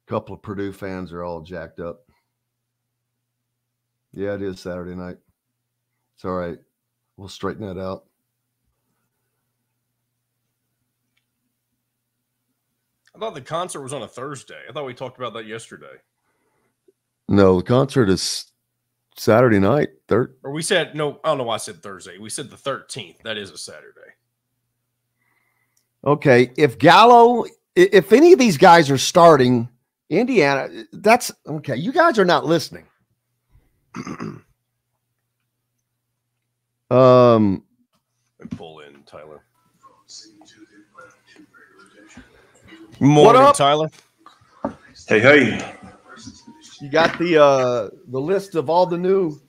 couple of Purdue fans are all jacked up. Yeah, it is Saturday night. It's all right. We'll straighten that out. I thought the concert was on a Thursday. I thought we talked about that yesterday. No, the concert is Saturday night. Third. Or we said no. I don't know why I said Thursday. We said the thirteenth. That is a Saturday. Okay, if Gallo, if any of these guys are starting, Indiana, that's okay. You guys are not listening. um, and pull in Tyler. Morning, What up? Tyler. Hey, hey. you got the uh the list of all the new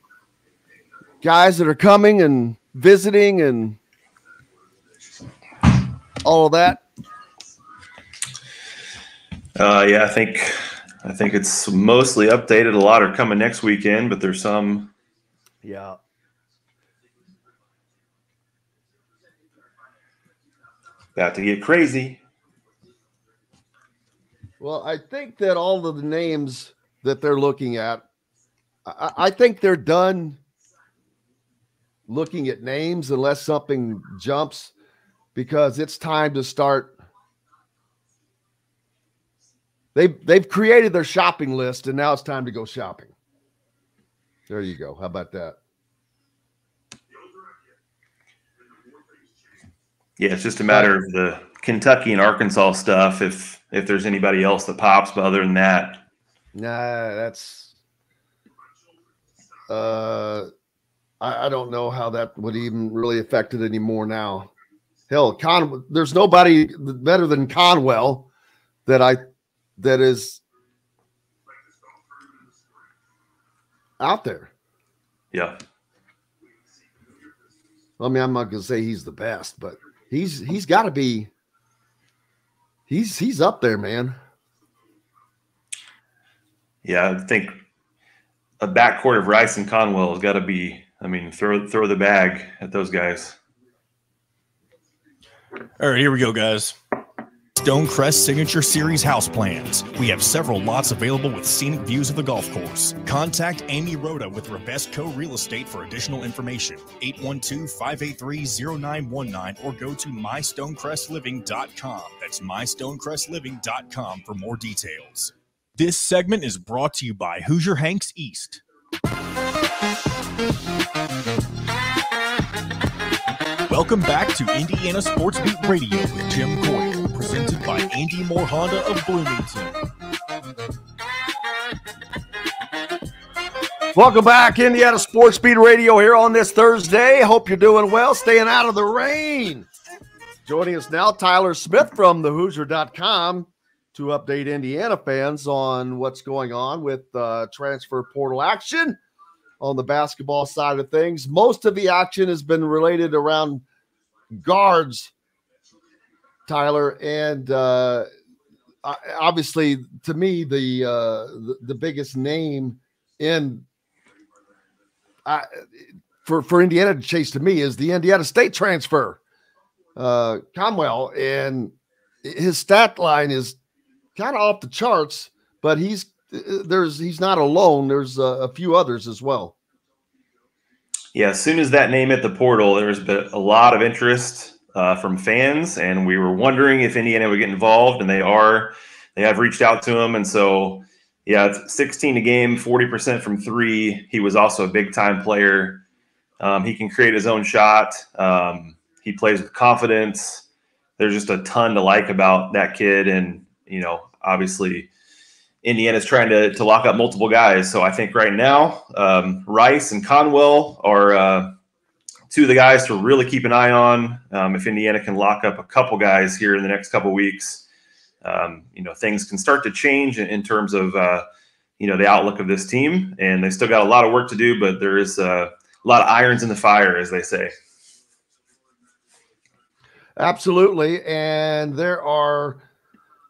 guys that are coming and visiting and all of that. Uh, yeah, I think I think it's mostly updated. A lot are coming next weekend, but there's some. Yeah. About to get crazy. Well, I think that all of the names that they're looking at, I, I think they're done looking at names unless something jumps because it's time to start. They've they've created their shopping list and now it's time to go shopping. There you go. How about that? Yeah, it's just a matter of the Kentucky and Arkansas stuff. If if there's anybody else that pops, but other than that, Nah, that's uh I, I don't know how that would even really affect it anymore now. Hell, Con there's nobody better than Conwell that I that is out there. yeah, I mean, I'm not gonna say he's the best, but he's he's gotta be he's he's up there, man. yeah, I think a backcourt of Rice and Conwell has got to be. I mean, throw throw the bag at those guys. All right, here we go, guys. Stonecrest Signature Series house plans. We have several lots available with scenic views of the golf course. Contact Amy Rhoda with Rebesco Real Estate for additional information. 812-583-0919 or go to mystonecrestliving.com. That's mystonecrestliving.com for more details. This segment is brought to you by Hoosier Hanks East. Welcome back to Indiana Sports Beat Radio with Jim Coyle, presented by Andy Mohr Honda of Bloomington. Welcome back, Indiana Sports Speed Radio here on this Thursday. Hope you're doing well, staying out of the rain. Joining us now, Tyler Smith from the Hoosier.com to update Indiana fans on what's going on with uh, transfer portal action on the basketball side of things. Most of the action has been related around guards, Tyler, and uh, obviously, to me, the uh, the, the biggest name in I, for for Indiana to chase to me is the Indiana State transfer, uh, and his stat line is kind of off the charts. But he's there's he's not alone. There's a, a few others as well. Yeah, as soon as that name hit the portal, there's been a lot of interest uh, from fans, and we were wondering if Indiana would get involved, and they are. They have reached out to him, and so yeah, it's 16 a game, 40% from three. He was also a big time player. Um, he can create his own shot. Um, he plays with confidence. There's just a ton to like about that kid, and you know, obviously. Indiana's trying to, to lock up multiple guys. So I think right now, um, Rice and Conwell are uh, two of the guys to really keep an eye on. Um, if Indiana can lock up a couple guys here in the next couple weeks, um, you know, things can start to change in, in terms of, uh, you know, the outlook of this team. And they still got a lot of work to do, but there is uh, a lot of irons in the fire, as they say. Absolutely, and there are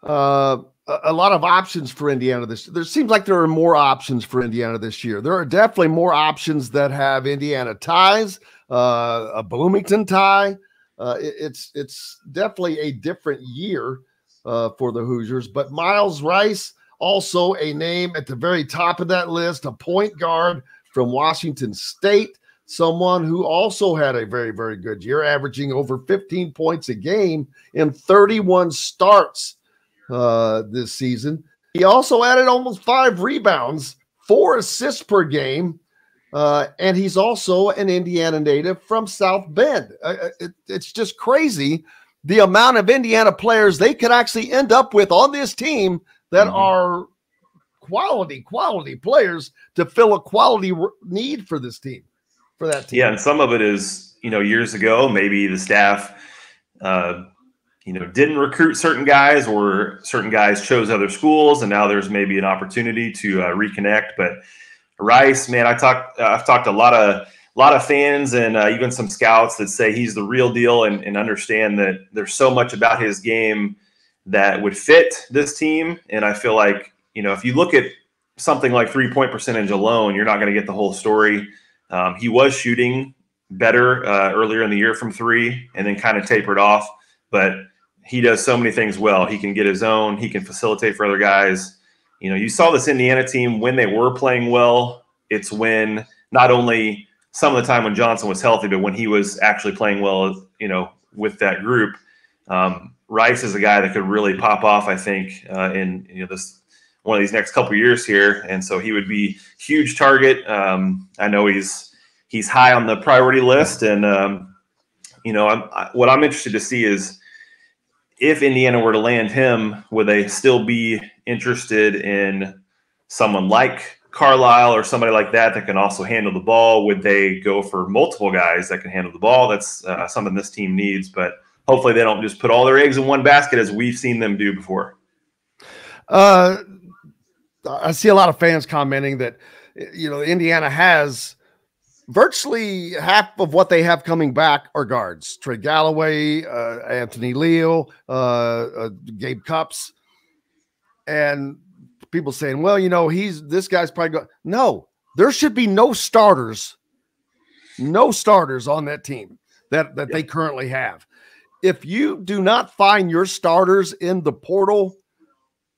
uh, a lot of options for Indiana this. There seems like there are more options for Indiana this year. There are definitely more options that have Indiana ties, uh, a Bloomington tie. Uh, it- it's it's definitely a different year uh, for the Hoosiers. But Miles Rice Also, a name at the very top of that list, a point guard from Washington State, someone who also had a very, very good year, averaging over 15 points a game in 31 starts uh, this season. He also added almost five rebounds, four assists per game. Uh, and he's also an Indiana native from South Bend. Uh, uh, it, it's just crazy the amount of Indiana players they could actually end up with on this team that mm-hmm. are quality, quality players to fill a quality need for this team, for that team. Yeah, and some of it is, you know, years ago, maybe the staff, uh, you know, didn't recruit certain guys or certain guys chose other schools, and now there's maybe an opportunity to uh, reconnect. But Rice, man, I talked, uh, I've talked to a lot of a lot of fans and uh, even some scouts that say he's the real deal and, and, understand that there's so much about his game that would fit this team. And I feel like, you know, if you look at something like three point percentage alone, you're not going to get the whole story. Um, he was shooting better uh, earlier in the year from three and then kind of tapered off, but he does so many things well. He can get his own, he can facilitate for other guys. You know, you saw this Indiana team when they were playing well. It's when not only some of the time when Johnson was healthy, but when he was actually playing well, you know, with that group, um, Rice is a guy that could really pop off. I think uh, in you know this one of these next couple years here, and so he would be huge target. Um, I know he's he's high on the priority list, and um, you know, I'm, I, what I'm interested to see is if Indiana were to land him, would they still be interested in someone like Carlyle or somebody like that that can also handle the ball? Would they go for multiple guys that can handle the ball? That's uh, something this team needs, but hopefully they don't just put all their eggs in one basket as we've seen them do before. Uh, I see a lot of fans commenting that you know Indiana has virtually half of what they have coming back are guards: Trey Galloway, uh, Anthony Leal, uh, uh Gabe Cupps, and people saying, well, you know, he's this guy's probably going. No, there should be no starters, no starters on that team that, that they currently have. If you do not find your starters in the portal,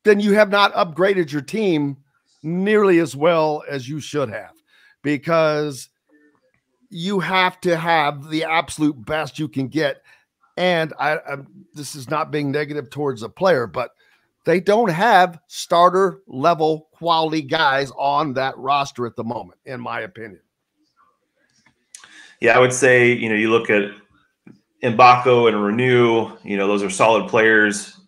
then you have not upgraded your team nearly as well as you should have because you have to have the absolute best you can get. And I, I this is not being negative towards a player, but they don't have starter level quality guys on that roster at the moment, in my opinion. Yeah, I would say, you know, you look at Mgbako and Reneau, you know, those are solid players.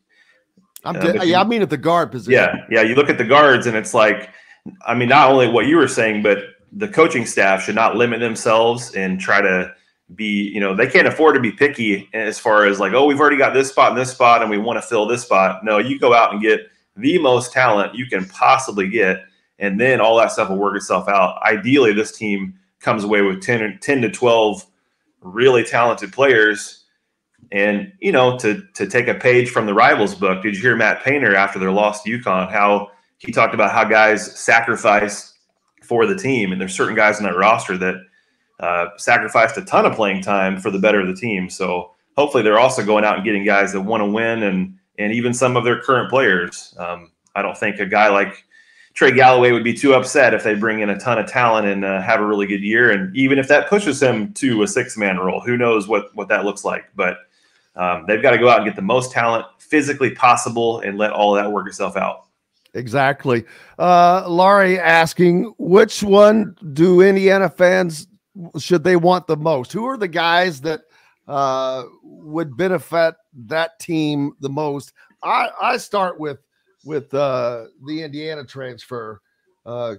I'm uh, yeah, I mean at the guard position. Yeah, yeah. You look at the guards and it's like, I mean, not only what you were saying, but the coaching staff should not limit themselves and try to be, you know, they can't afford to be picky as far as like, oh, we've already got this spot and this spot and we want to fill this spot. No, you go out and get the most talent you can possibly get, and then all that stuff will work itself out. Ideally, this team comes away with 10, 10 to 12 really talented players. And, you know, to to take a page from the rivals book, did you hear Matt Painter after their loss to UConn, how he talked about how guys sacrifice for the team? And there's certain guys in that roster that – uh, sacrificed a ton of playing time for the better of the team. So hopefully they're also going out and getting guys that want to win and and even some of their current players. Um, I don't think a guy like Trey Galloway would be too upset if they bring in a ton of talent and uh, have a really good year. And even if that pushes him to a six man role, who knows what what that looks like. But um, they've got to go out and get the most talent physically possible and let all that work itself out. Exactly. Uh, Laurie asking, which one do Indiana fans should they want the most? Who are the guys that uh, would benefit that team the most? I, I start with with uh, the Indiana transfer, uh,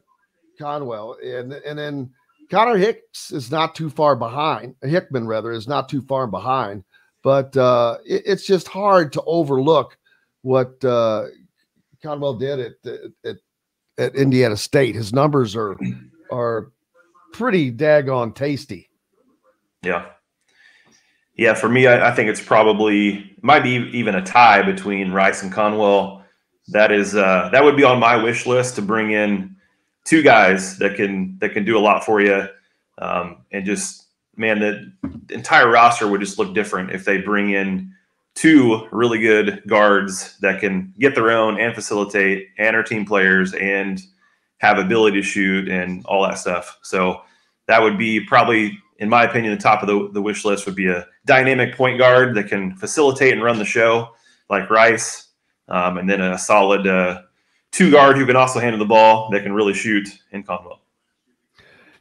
Conwell, and and then Connor Hicks is not too far behind. Hickman rather is not too far behind, but uh, it, it's just hard to overlook what uh, Conwell did at, at at Indiana State. His numbers are are pretty daggone tasty. Yeah. Yeah, for me, I, I, think it's probably might be even a tie between Rice and Conwell. That is uh, that would be on my wish list to bring in two guys that can that can do a lot for you, um, and just man, the entire roster would just look different if they bring in two really good guards that can get their own and facilitate and are team players and have ability to shoot and all that stuff. So that would be probably, in my opinion, the top of the, the wish list would be a dynamic point guard that can facilitate and run the show like Rice, um, and then a solid uh, two guard who can also handle the ball that can really shoot in Conwell.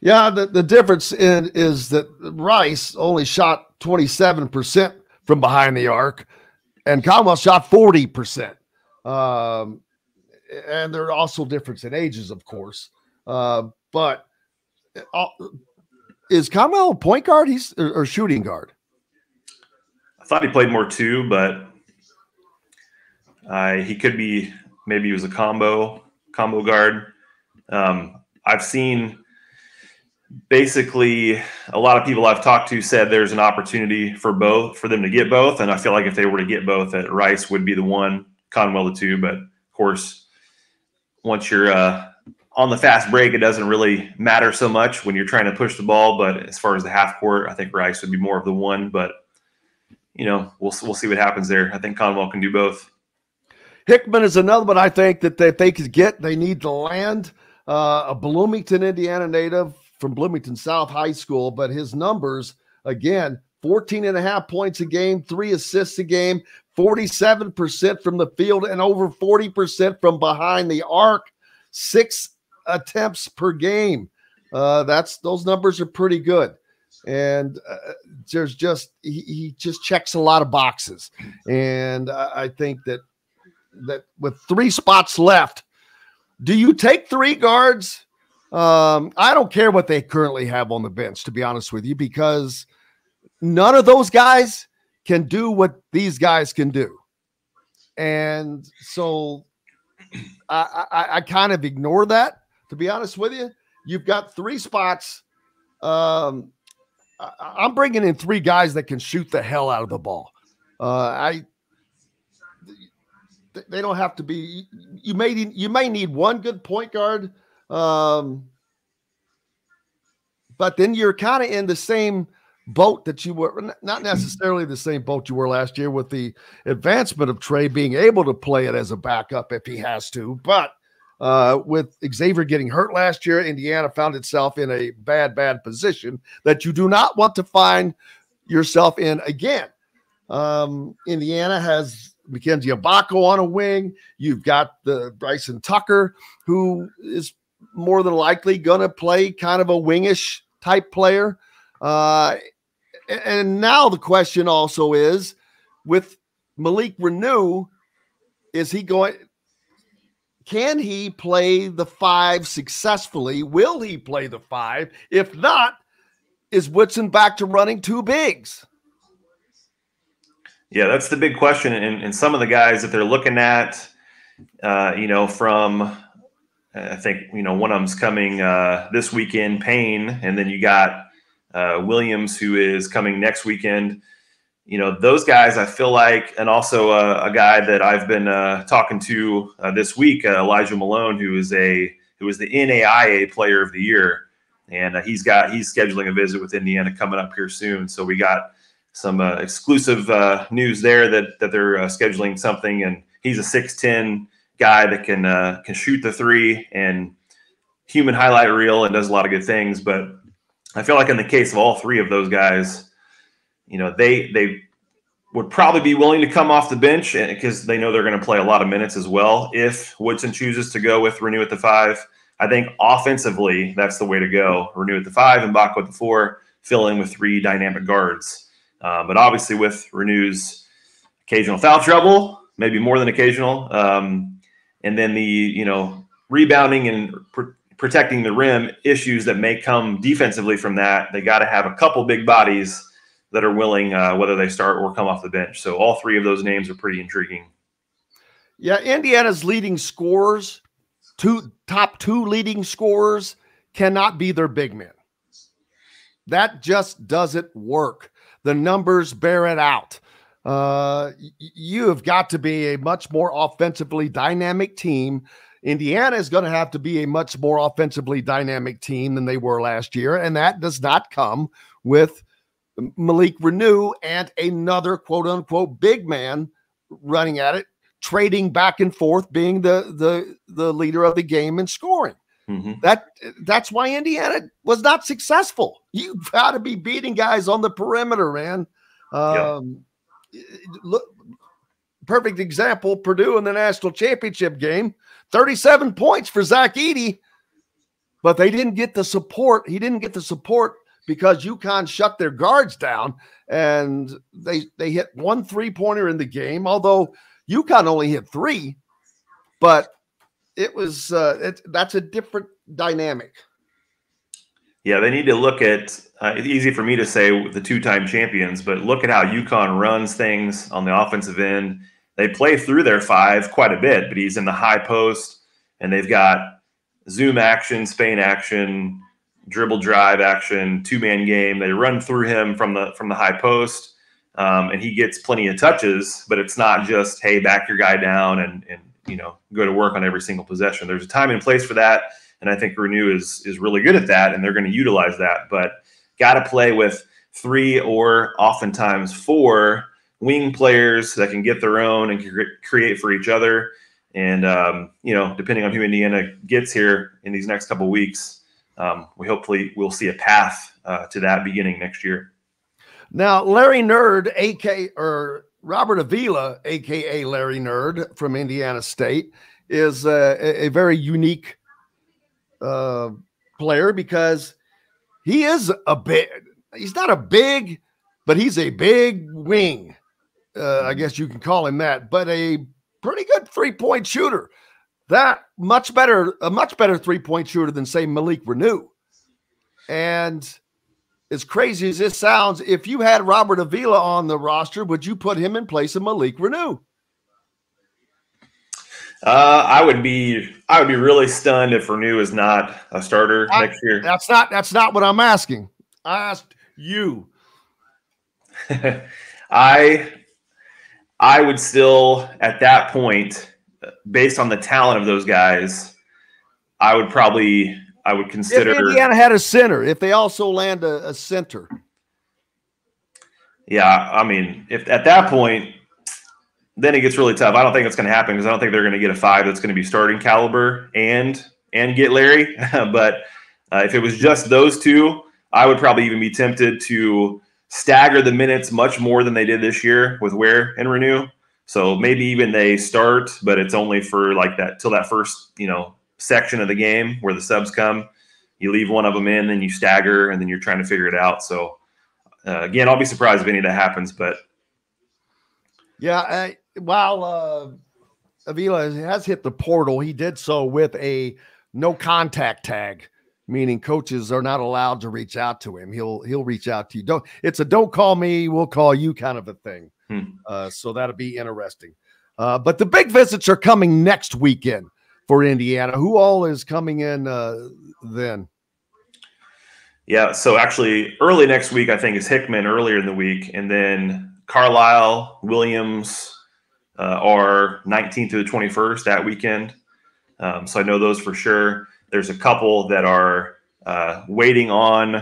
Yeah, the, the difference in is that Rice only shot 27% from behind the arc, and Conwell shot 40%. Um, and there are also difference in ages, of course. Uh, but uh, is Conwell a point guard? He's or, or, shooting guard. I thought he played more too, but uh, he could be. Maybe he was a combo combo guard. Um, I've seen basically a lot of people I've talked to said there's an opportunity for both for them to get both, and I feel like if they were to get both, that Rice would be the one, Conwell the two. But of course, once you're uh, on the fast break, it doesn't really matter so much when you're trying to push the ball. But as far as the half court, I think Rice would be more of the one. But you know, we'll we'll see what happens there. I think Conwell can do both. Hickman is another one I think that they, if they could get, they need to land uh, a Bloomington, Indiana native from Bloomington South High School, but his numbers again 14 and a half points a game, three assists a game, 47% from the field, and over 40% from behind the arc, six attempts per game. Uh, that's those numbers are pretty good. And uh, there's just he, he, just checks a lot of boxes, and I, I think that that with three spots left, do you take three guards um, I don't care what they currently have on the bench, to be honest with you, because none of those guys can do what these guys can do. And so I, I, I kind of ignore that, to be honest with you. You've got three spots. Um, I, am bringing in three guys that can shoot the hell out of the ball. Uh, I they don't have to be. You may you may need one good point guard um, but then you're kind of in the same boat that you were not necessarily the same boat you were last year with the advancement of Trey being able to play it as a backup if he has to. But uh, with Xavier getting hurt last year, Indiana found itself in a bad, bad position that you do not want to find yourself in again. Um, Indiana has Mackenzie Mgbako on a wing. You've got the Bryson Tucker, who is more than likely going to play kind of a wingish type player. Uh, and now the question also is with Malik Reneau, is he going? Can he play the five successfully? Will he play the five? If not, is Woodson back to running two bigs? Yeah, that's the big question. And, and some of the guys that they're looking at, uh, you know, from I think you know one of them's coming uh, this weekend, Payne, and then you got uh, Williams who is coming next weekend. You know those guys, I feel like, and also uh, a guy that I've been uh, talking to uh, this week, uh, Elijah Malone, who is a who is the NAIA Player of the Year, and he's got he's scheduling a visit with Indiana coming up here soon. So we got some exclusive news there that that they're scheduling something, and he's a six ten guy that can uh, can shoot the three and human highlight reel and does a lot of good things. But I feel like in the case of all three of those guys, you know, they they would probably be willing to come off the bench because they know they're going to play a lot of minutes as well. If Woodson chooses to go with Reneau at the five, I think offensively that's the way to go. Reneau at the five and Mgbako at the four, fill in with three dynamic guards. Uh, but obviously, with Reneau's occasional foul trouble, maybe more than occasional, um, and then the you know rebounding and pr- protecting the rim issues that may come defensively from that. They got to have a couple big bodies that are willing, uh, whether they start or come off the bench. So all three of those names are pretty intriguing. Yeah, Indiana's leading scorers, two top two leading scorers, cannot be their big men. That just doesn't work. The numbers bear it out uh, you have got to be a much more offensively dynamic team. Indiana is going to have to be a much more offensively dynamic team than they were last year, and that does not come with Malik Reneau and another quote unquote big man running at it, trading back and forth, being the the the leader of the game and scoring. Mm-hmm. That that's why Indiana was not successful. You've got to be beating guys on the perimeter, man. Um, Look, perfect example. Purdue in the national championship game, thirty-seven points for Zach Edey, but they didn't get the support. He didn't get the support because UConn shut their guards down and they they hit one three-pointer in the game. Although UConn only hit three, but it was uh, it, that's a different dynamic. Yeah, they need to look at. Uh, it's easy for me to say the two-time champions, but look at how UConn runs things on the offensive end. They play through their five quite a bit, but he's in the high post, and they've got zoom action, Spain action, dribble drive action, two-man game. They run through him from the from the high post, um, and he gets plenty of touches. But it's not just hey, back your guy down and and you know go to work on every single possession. There's a time and place for that and I think Reneau is is really good at that, and they're going to utilize that. But got to play with three or oftentimes four wing players that can get their own and create for each other. And um, you know, depending on who Indiana gets here in these next couple weeks, um, we hopefully will see a path uh, to that beginning next year. Now, Larry Nerd, AK or Robert Avila, aka Larry Nerd from Indiana State, is uh, a very unique uh, player because he is a big. He's not a big, but he's a big wing. Uh, I guess you can call him that, but a pretty good three point shooter. That much better, a much better three point shooter than say Malik Reneau. And as crazy as this sounds, if you had Robert Avila on the roster, would you put him in place of Malik Reneau? Uh, I would be I would be really stunned if Reneau is not a starter I, next year. That's not that's not what I'm asking. I asked you. I I would still at that point, based on the talent of those guys, I would probably I would consider if Indiana had a center, if they also land a, a center. Yeah, I mean, if at that point then it gets really tough. I don't think it's going to happen because I don't think they're going to get a five that's going to be starting caliber and and get Larry. but uh, if it was just those two, I would probably even be tempted to stagger the minutes much more than they did this year with Ware and Reneau. So maybe even they start, but it's only for like that till that first you know section of the game where the subs come. You leave one of them in, then you stagger, and then you're trying to figure it out. So uh, again, I'll be surprised if any of that happens, but yeah, I, while uh, Avila has hit the portal, he did so with a no contact tag, meaning coaches are not allowed to reach out to him. He'll he'll reach out to you. Don't it's a don't call me, we'll call you kind of a thing. Hmm. Uh, so that'll be interesting. Uh, but the big visits are coming next weekend for Indiana. Who all is coming in uh, then? Yeah, so actually, early next week, I think is Hickman earlier in the week, and then Carlyle, Williams, uh, are 19th to the 21st that weekend. Um, so I know those for sure. There's a couple that are uh, waiting on.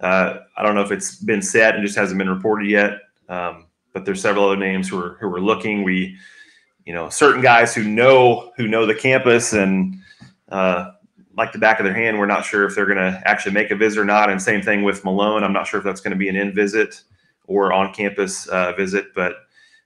Uh, I don't know if it's been set and just hasn't been reported yet. Um, but there's several other names who are who are looking. We, you know, certain guys who know who know the campus and uh, like the back of their hand. We're not sure if they're going to actually make a visit or not. And same thing with Malone. I'm not sure if that's going to be an in visit or on campus uh, visit, but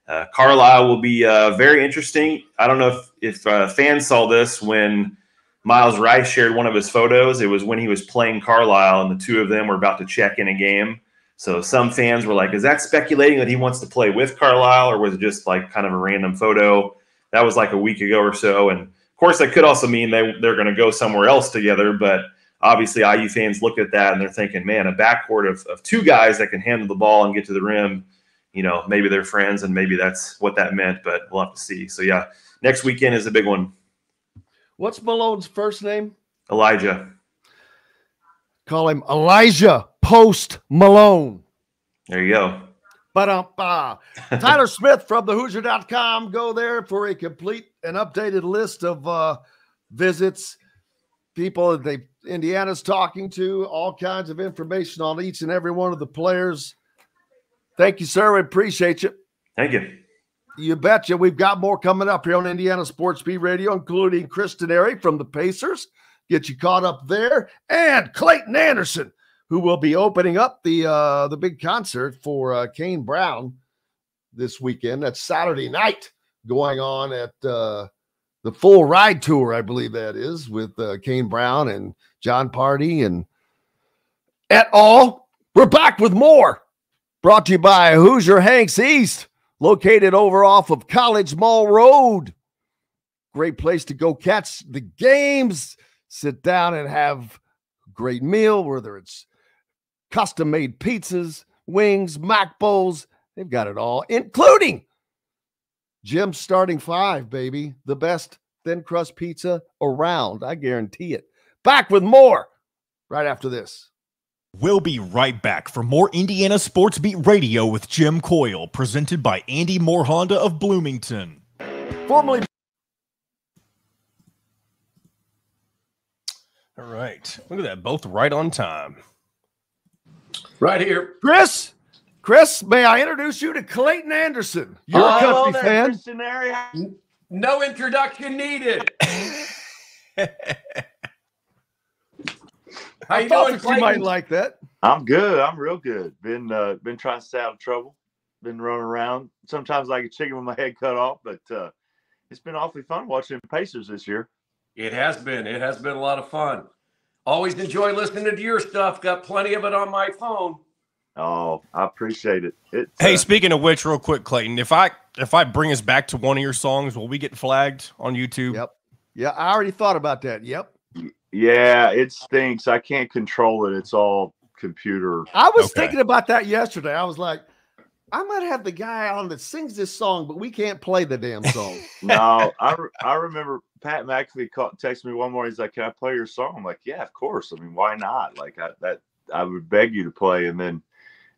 uh, Carlyle will be uh, very interesting. I don't know if, if uh, fans saw this when Myles Rice shared one of his photos. It was when he was playing Carlyle, and the two of them were about to check in a game. So some fans were like, "Is that speculating that he wants to play with Carlyle, or was it just like kind of a random photo?" That was like a week ago or so, and of course, that could also mean they they're going to go somewhere else together. But obviously, IU fans look at that and they're thinking, "Man, a backcourt of, of two guys that can handle the ball and get to the rim." You know, maybe they're friends and maybe that's what that meant, but we'll have to see. So yeah, next weekend is a big one. What's Malone's first name? Elijah. Call him Elijah Post Malone. There you go. Ba-dum-ba. Tyler Smith from the thehoosier.com. Go there for a complete and updated list of uh, visits, people that they Indiana's talking to, all kinds of information on each and every one of the players Thank you, sir. We appreciate you. Thank you. You betcha. We've got more coming up here on Indiana Sports Beat Radio, including Chris Denari from the Pacers. Get you caught up there, and Clayton Anderson, who will be opening up the uh, the big concert for uh, Kane Brown this weekend. That's Saturday night, going on at uh, the Full Ride Tour, I believe that is, with uh, Kane Brown and Jon Pardi and et al. We're back with more. Brought to you by Hoosier Hanks East, located over off of College Mall Road. Great place to go catch the games, sit down and have a great meal, whether it's custom made pizzas, wings, mac bowls. They've got it all, including Jim's starting five, baby. The best thin crust pizza around. I guarantee it. Back with more right after this. We'll be right back for more Indiana Sports Beat Radio with Jim Coyle, presented by Andy Mohr Honda of Bloomington. Formerly. All right. Look at that. Both right on time. Right here. Chris, Chris, may I introduce you to Clayton Anderson? You're a Hello country fan. Christian. No introduction needed. How I you thought doing, that you might like that. I'm good. I'm real good. Been uh, been trying to stay out of trouble. Been running around. Sometimes like a chicken with my head cut off, but uh, it's been awfully fun watching the Pacers this year. It has been. It has been a lot of fun. Always enjoy listening to your stuff. Got plenty of it on my phone. Oh, I appreciate it. It's Hey, uh, speaking of which, real quick, Clayton, if I if I bring us back to one of your songs, will we get flagged on YouTube? Yep. Yeah, I already thought about that. Yep. Yeah, it stinks. I can't control it. It's all computer. I was Okay. thinking about that yesterday. I was like, I might have the guy on that sings this song, but we can't play the damn song. No, I re- I remember Pat McAfee called, texted me one morning. He's like, "Can I play your song?" I'm like, "Yeah, of course. I mean, why not? Like I, that, I would beg you to play." And then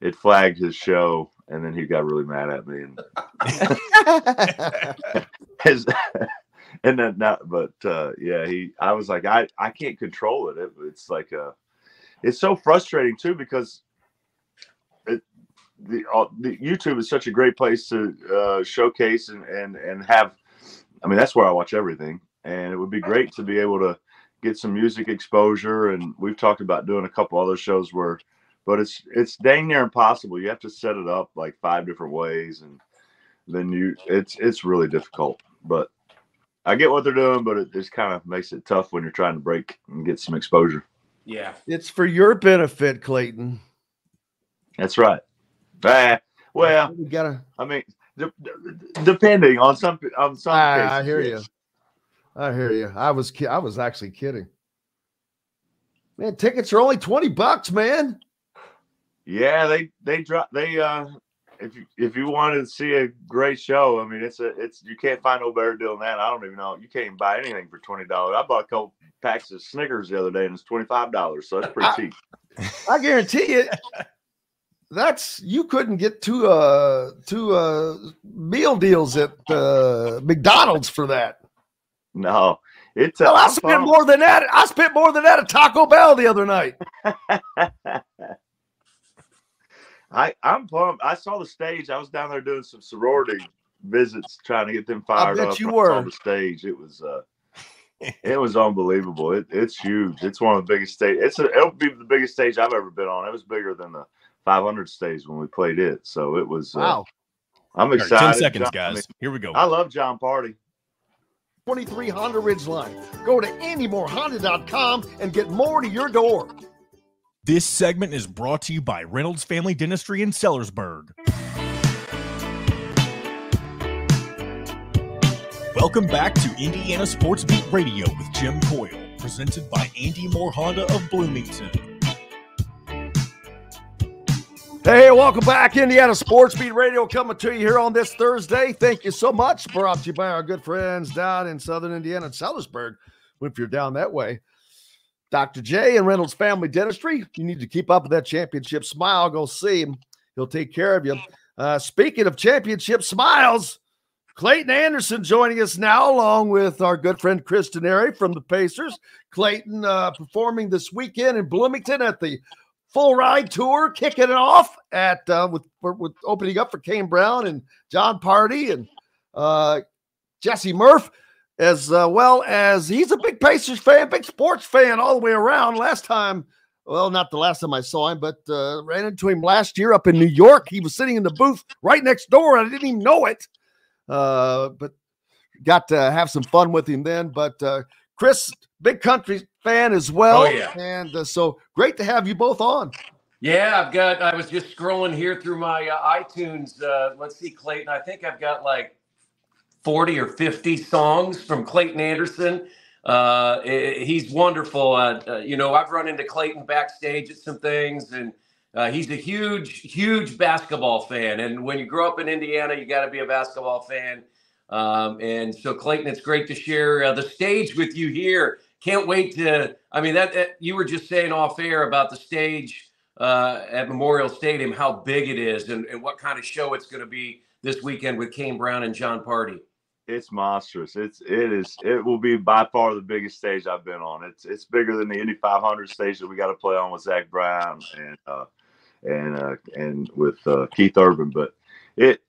it flagged his show, and then he got really mad at me. And his, and then not, but uh, yeah, he. I was like, I I can't control it. it. It's like a, it's so frustrating too because it the, uh, the YouTube is such a great place to uh, showcase and and and have. I mean, that's where I watch everything, and it would be great to be able to get some music exposure. And we've talked about doing a couple other shows where, but it's it's dang near impossible. You have to set it up like five different ways, and then you it's it's really difficult. But I get what they're doing, but it just kind of makes it tough when you're trying to break and get some exposure. Yeah. it's for your benefit, Clayton. That's right. Ah, well, We gotta. I mean, de- de- depending on some on some I, cases. I hear you. I hear you. I was ki- I was actually kidding. Man, tickets are only twenty bucks, man. Yeah, they they drop they uh if you if you wanted to see a great show, I mean it's a it's you can't find no better deal than that. I don't even know. You can't even buy anything for twenty dollars. I bought a couple packs of Snickers the other day and it's twenty five dollars, so that's pretty cheap. I guarantee you. That's you couldn't get two uh two uh meal deals at uh McDonald's for that. No, it's uh, Well, I spent more than that. I spent more than that at Taco Bell the other night. I I'm pumped. I saw the stage. I was down there doing some sorority visits, trying to get them fired I fired bet up. you were. on the stage. It was uh, it was unbelievable. It, it's huge. It's one of the biggest stage. It's a, it'll be the biggest stage I've ever been on. It was bigger than the 500 stage when we played it. So it was. Uh, Wow. I'm All right, excited. Ten seconds, John- I guys. mean, Here we go. I love Jon Pardi. 23 Honda Ridgeline. Go to AndyMohrHonda.com and get more to your door. This segment is brought to you by Reynolds Family Dentistry in Sellersburg. Welcome back to Indiana Sports Beat Radio with Jim Coyle, presented by Andy Mohr Honda of Bloomington. Hey, welcome back. Indiana Sports Beat Radio coming to you here on this Thursday. Thank you so much. Brought to you by our good friends down in Southern Indiana Sellersburg. If you're down that way, Dr. J and Reynolds Family Dentistry. You need to keep up with that championship smile. Go see him. He'll take care of you. Uh, speaking of championship smiles, Clayton Anderson joining us now, along with our good friend Chris Denari from the Pacers. Clayton uh, performing this weekend in Bloomington at the full ride tour kicking it off at uh, with with opening up for Kane Brown and Jon Pardi and uh, Jesse Murph, as uh, well as he's a big Pacers fan, big sports fan all the way around. Last time, well, not the last time I saw him, but uh, ran into him last year up in New York. He was sitting in the booth right next door, and I didn't even know it. Uh, but got to have some fun with him then. But uh, Chris, big country fan as well. Oh, yeah. And uh, so great to have you both on. Yeah, I've got. I was just scrolling here through my uh, iTunes. Uh, let's see, Clayton. I think I've got like forty or fifty songs from Clayton Anderson. Uh, he's wonderful. Uh, uh, you know, I've run into Clayton backstage at some things, and uh, he's a huge, huge basketball fan. And when you grow up in Indiana, you got to be a basketball fan. Um, and so, Clayton, it's great to share uh, the stage with you here. Can't wait to. I mean, that, that you were just saying off air about the stage uh, at Memorial Stadium, how big it is, and, and what kind of show it's going to be this weekend with Kane Brown and Jon Pardi. It's monstrous. It's it is it will be by far the biggest stage I've been on. It's it's bigger than the Indy 500 stage that we got to play on with Zac Brown and uh, and uh, and with uh, Keith Urban. But it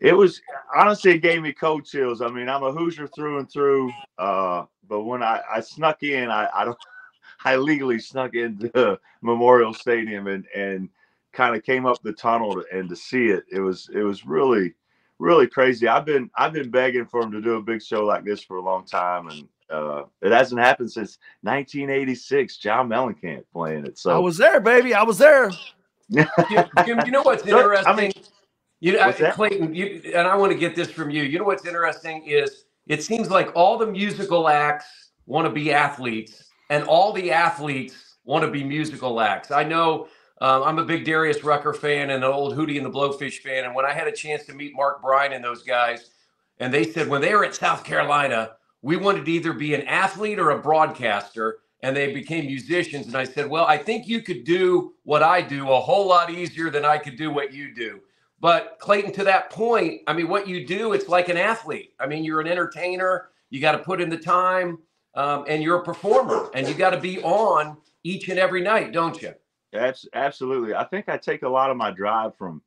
it was honestly it gave me cold chills. I mean, I'm a Hoosier through and through. Uh, but when I, I snuck in, I, I don't I legally snuck into Memorial Stadium and and kind of came up the tunnel and to see it, it was it was really really crazy. I've been I've been begging for him to do a big show like this for a long time, and uh, it hasn't happened since 1986. John Mellencamp playing it. So I was there, baby. I was there. you, you- you know what's interesting? I mean- you know, Clayton, you, and I want to get this from you. You know what's interesting is it seems like all the musical acts want to be athletes, and all the athletes want to be musical acts. I know um, I'm a big Darius Rucker fan and an old Hootie and the Blowfish fan, and when I had a chance to meet Mark Bryan and those guys, and they said when they were at South Carolina, we wanted to either be an athlete or a broadcaster, and they became musicians. And I said, well, I think you could do what I do a whole lot easier than I could do what you do. But Clayton, to that point, I mean, what you do, it's like an athlete. I mean, you're an entertainer. You got to put in the time, um, and you're a performer, and you got to be on each and every night, don't you? Abs- absolutely. I think I take a lot of my drive from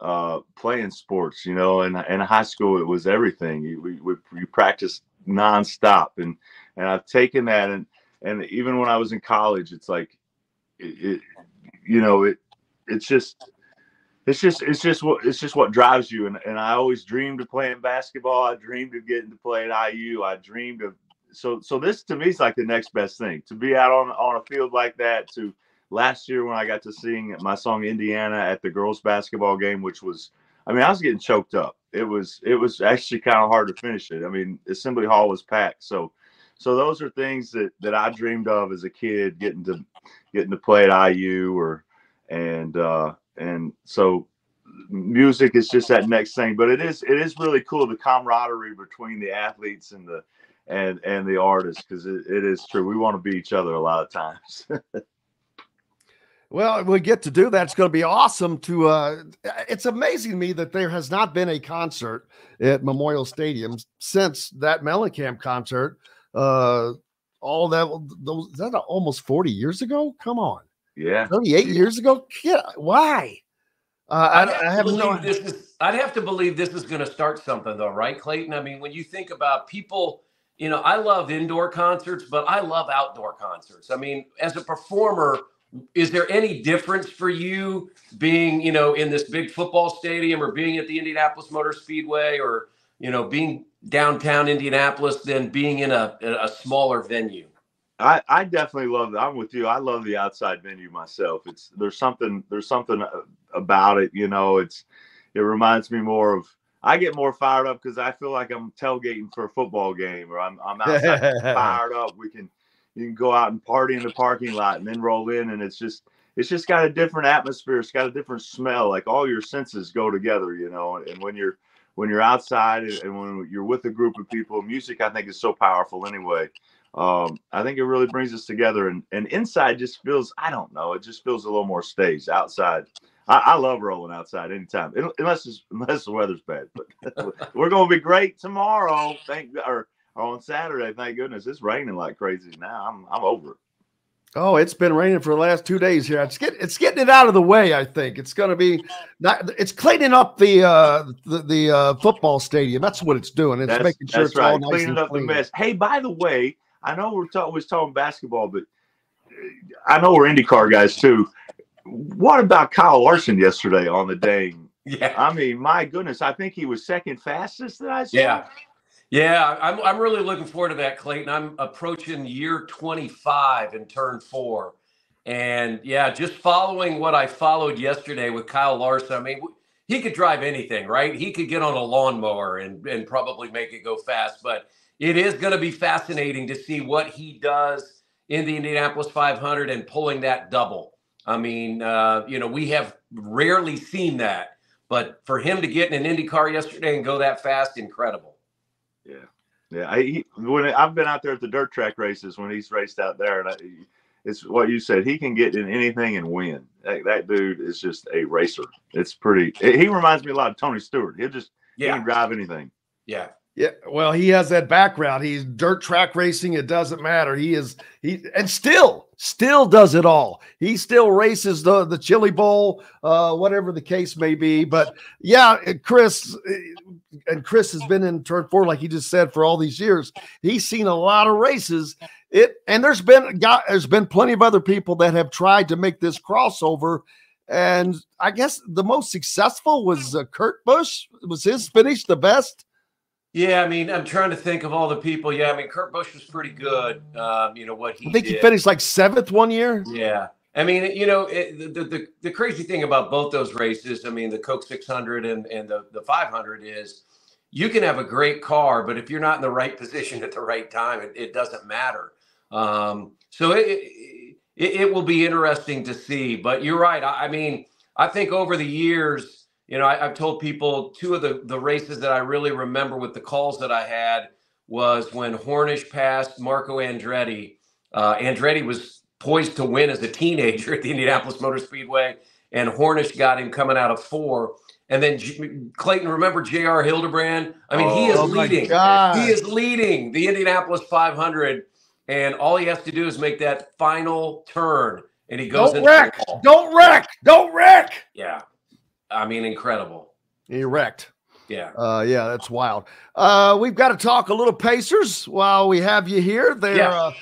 uh, playing sports. You know, in in high school it was everything. You we, we you practiced nonstop, and and I've taken that and and even when I was in college, it's like it, it you know it it's just it's just it's just what it's just what drives you and, and i always dreamed of playing basketball i dreamed of getting to play at iu i dreamed of so so this to me is like the next best thing to be out on on a field like that to last year when i got to sing my song indiana at the girls basketball game which was i mean i was getting choked up. It was it was actually kind of hard to finish it. I mean assembly hall was packed. So so those are things that that i dreamed of as a kid getting to getting to play at iu or and uh and so music is just that next thing. But it is it is really cool the camaraderie between the athletes and the and and the artists because it, it is true. We want to be each other a lot of times Well, we get to do that. It's going to be awesome. To uh, it's amazing to me that there has not been a concert at Memorial Stadium since that Mellencamp concert. Uh, all that those that almost forty years ago. Come on, yeah thirty-eight years ago. Yeah, why? Uh, I, I have no. this is. I'd have to believe this is going to start something, though, right, Clayton? I mean, when you think about people, you know, I love indoor concerts, but I love outdoor concerts. I mean, as a performer, is there any difference for you being, you know, in this big football stadium or being at the Indianapolis Motor Speedway or, you know, being downtown Indianapolis than being in a a smaller venue? I, I definitely love I'm with you. I love the outside venue myself. It's there's something there's something uh, about it. You know, it's it reminds me more of. I get more fired up because I feel like I'm tailgating for a football game, or I'm I'm outside fired up. We can you can go out and party in the parking lot and then roll in, and it's just it's just got a different atmosphere. It's got a different smell. Like all your senses go together, you know. And, when you're when you're outside and, when you're with a group of people, music I think is so powerful anyway um, I think it really brings us together. And, and inside just feels, I don't know, it just feels a little more staged. Outside, I, I love rolling outside anytime, Un- unless unless the weather's bad. But we're going to be great tomorrow. Thank or on Saturday. Thank goodness it's raining like crazy now. I'm I'm over it. Oh, it's been raining for the last two days here. It's get it's getting it out of the way. I think it's going to be not. It's cleaning up the uh, the, the uh, football stadium. That's what it's doing. It's That's, making sure that's it's right. all nice Cleaning and up clean. the mess. Hey, by the way, I know we're talking was talking basketball, but uh, I know we're IndyCar guys too. What about Kyle Larson yesterday on the day? Yeah. I mean, my goodness, I think he was second fastest that I saw. Yeah. Yeah, I'm, I'm really looking forward to that, Clayton. I'm approaching year 25 in turn four. And yeah, just following what I followed yesterday with Kyle Larson, I mean, he could drive anything, right? He could get on a lawnmower and, and probably make it go fast. But it is going to be fascinating to see what he does in the Indianapolis 500 and pulling that double. I mean, uh, you know, we have rarely seen that. But for him to get in an Indy car yesterday and go that fast, incredible. Yeah, yeah. I he, when I've been out there at the dirt track races when he's raced out there, and I, it's what you said. He can get in anything and win. That, that dude is just a racer. It's pretty. He reminds me a lot of Tony Stewart. He'll just he Yeah. can drive anything. Yeah. Yeah, well, he has that background. He's dirt track racing. It doesn't matter. He is he and still still does it all. He still races the the Chili Bowl, uh, whatever the case may be. But yeah, Chris and Chris has been in turn four, like he just said, for all these years. He's seen a lot of races. It and there's been got there's been plenty of other people that have tried to make this crossover. And I guess the most successful was uh, Kurt Busch. Was his finish the best? Yeah, I mean, I'm trying to think of all the people. Yeah, I mean, Kurt Busch was pretty good. Um, you know what he I think did. he finished like seventh one year. Yeah, I mean, you know, it, the, the the crazy thing about both those races, I mean, the Coke 600 and and the the 500 is, you can have a great car, but if you're not in the right position at the right time, it, it doesn't matter. Um, so it, it it will be interesting to see. But you're right. I, I mean, I think over the years. You know, I, I've told people two of the, the races that I really remember with the calls that I had was when Hornish passed Marco Andretti. Uh, Andretti was poised to win as a teenager at the Indianapolis Motor Speedway, and Hornish got him coming out of four. And then J- Clayton, remember J.R. Hildebrand? I mean, he is Oh, leading. He is leading the Indianapolis 500, and all he has to do is make that final turn, and he goes Don't wreck. Don't wreck. Don't wreck. Yeah, I mean, incredible. Erect. Yeah. Uh, yeah, that's wild. Uh, we've got to talk a little Pacers while we have you here. They're Yeah. uh,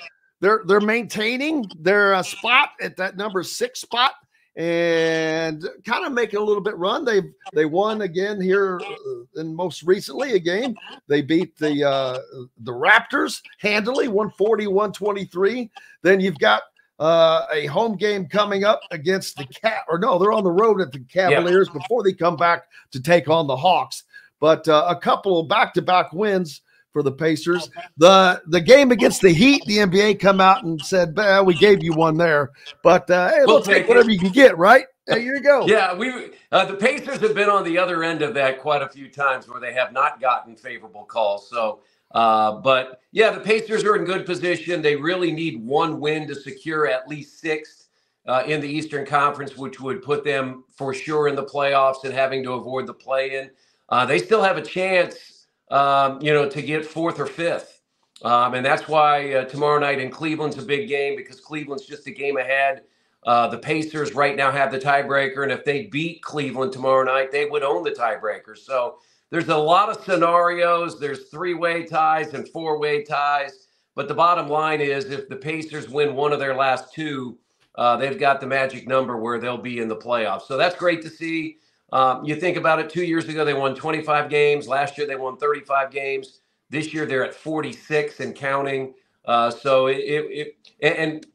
they're they're maintaining their uh, spot at that number six spot and kind of making a little bit run. They they won again here uh, and most recently a game. They beat the uh, the Raptors handily 140-123. Then you've got uh, a home game coming up against the cat or no, they're on the road at the Cavaliers before they come back to take on the Hawks. But uh, a couple of back-to-back wins for the Pacers. The the game against the Heat, the NBA come out and said, "Bah, "We gave you one there, but uh, hey, We'll we'll take take it." whatever you can get." Right? There you go. Yeah, we uh, the Pacers have been on the other end of that quite a few times where they have not gotten favorable calls. So, uh, but yeah, the Pacers are in good position. They really need one win to secure at least sixth uh, in the Eastern Conference, which would put them for sure in the playoffs and having to avoid the play-in. Uh, they still have a chance, um, you know, to get fourth or fifth. Um, and that's why uh, tomorrow night in Cleveland's a big game because Cleveland's just a game ahead. Uh, the Pacers right now have the tiebreaker, and if they beat Cleveland tomorrow night, they would own the tiebreaker. So there's a lot of scenarios. There's three-way ties and four-way ties. But the bottom line is, if the Pacers win one of their last two, uh, they've got the magic number where they'll be in the playoffs. So that's great to see. Um, you think about it, two years ago, they won 25 games. Last year, they won 35 games. This year, they're at 46 and counting. Uh, so it, it, it and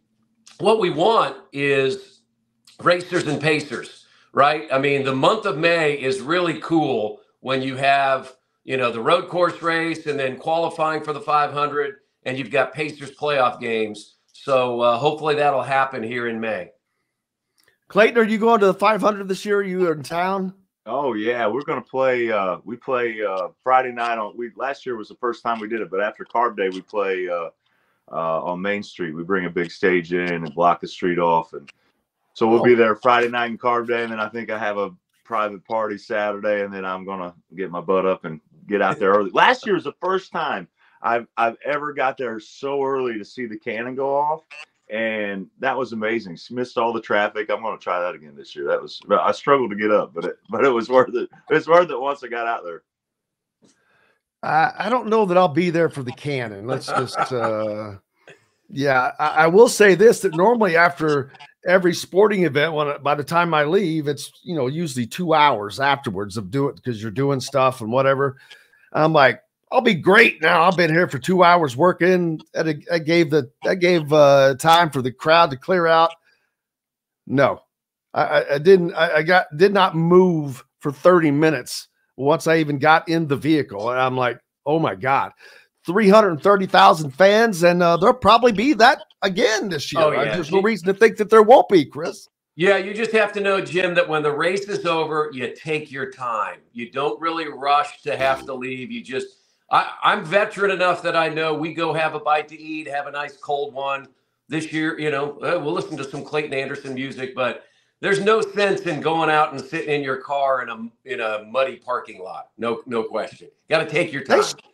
what we want is racers and pacers, right? I mean, the month of May is really cool when you have, you know, the road course race and then qualifying for the 500, and you've got Pacers playoff games. So uh, hopefully that'll happen here in May. Clayton, are you going to the 500 this year? You are in town. Oh yeah, we're gonna play. Uh, we play uh, Friday night on. We last year was the first time we did it, but after Carb Day, we play uh, uh, on Main Street. We bring a big stage in and block the street off, and so we'll be there Friday night and Carb Day, and then I think I have a private party Saturday, and then I'm gonna get my butt up and get out there early. Last year was the first time I've I've ever got there so early to see the cannon go off, and that was amazing. Missed all the traffic. I'm going to try that again this year. That was I struggled to get up, but it but it was worth it. It's worth it once I got out there. I, I don't know that I'll be there for the cannon. Let's just, uh, yeah. I, I, will say this: that normally after every sporting event, when by the time I leave, it's you know usually two hours afterwards of do it because you're doing stuff and whatever. I'm like, I'll be great now. I've been here for two hours working. At I gave the I gave uh, time for the crowd to clear out. No, I, I didn't. I, I got did not move for 30 minutes once I even got in the vehicle. And I'm like, oh my God, 330,000 fans. And uh, there'll probably be that again this year. Oh, yeah. There's no reason to think that there won't be, Chris. Yeah, you just have to know, Jim, that when the race is over, you take your time. You don't really rush to have to leave. You just, I, I'm veteran enough that I know we go have a bite to eat, have a nice cold one. This year, you know, uh, we'll listen to some Clayton Anderson music, but there's no sense in going out and sitting in your car in a in a muddy parking lot. No, no question. Got to take your time. They,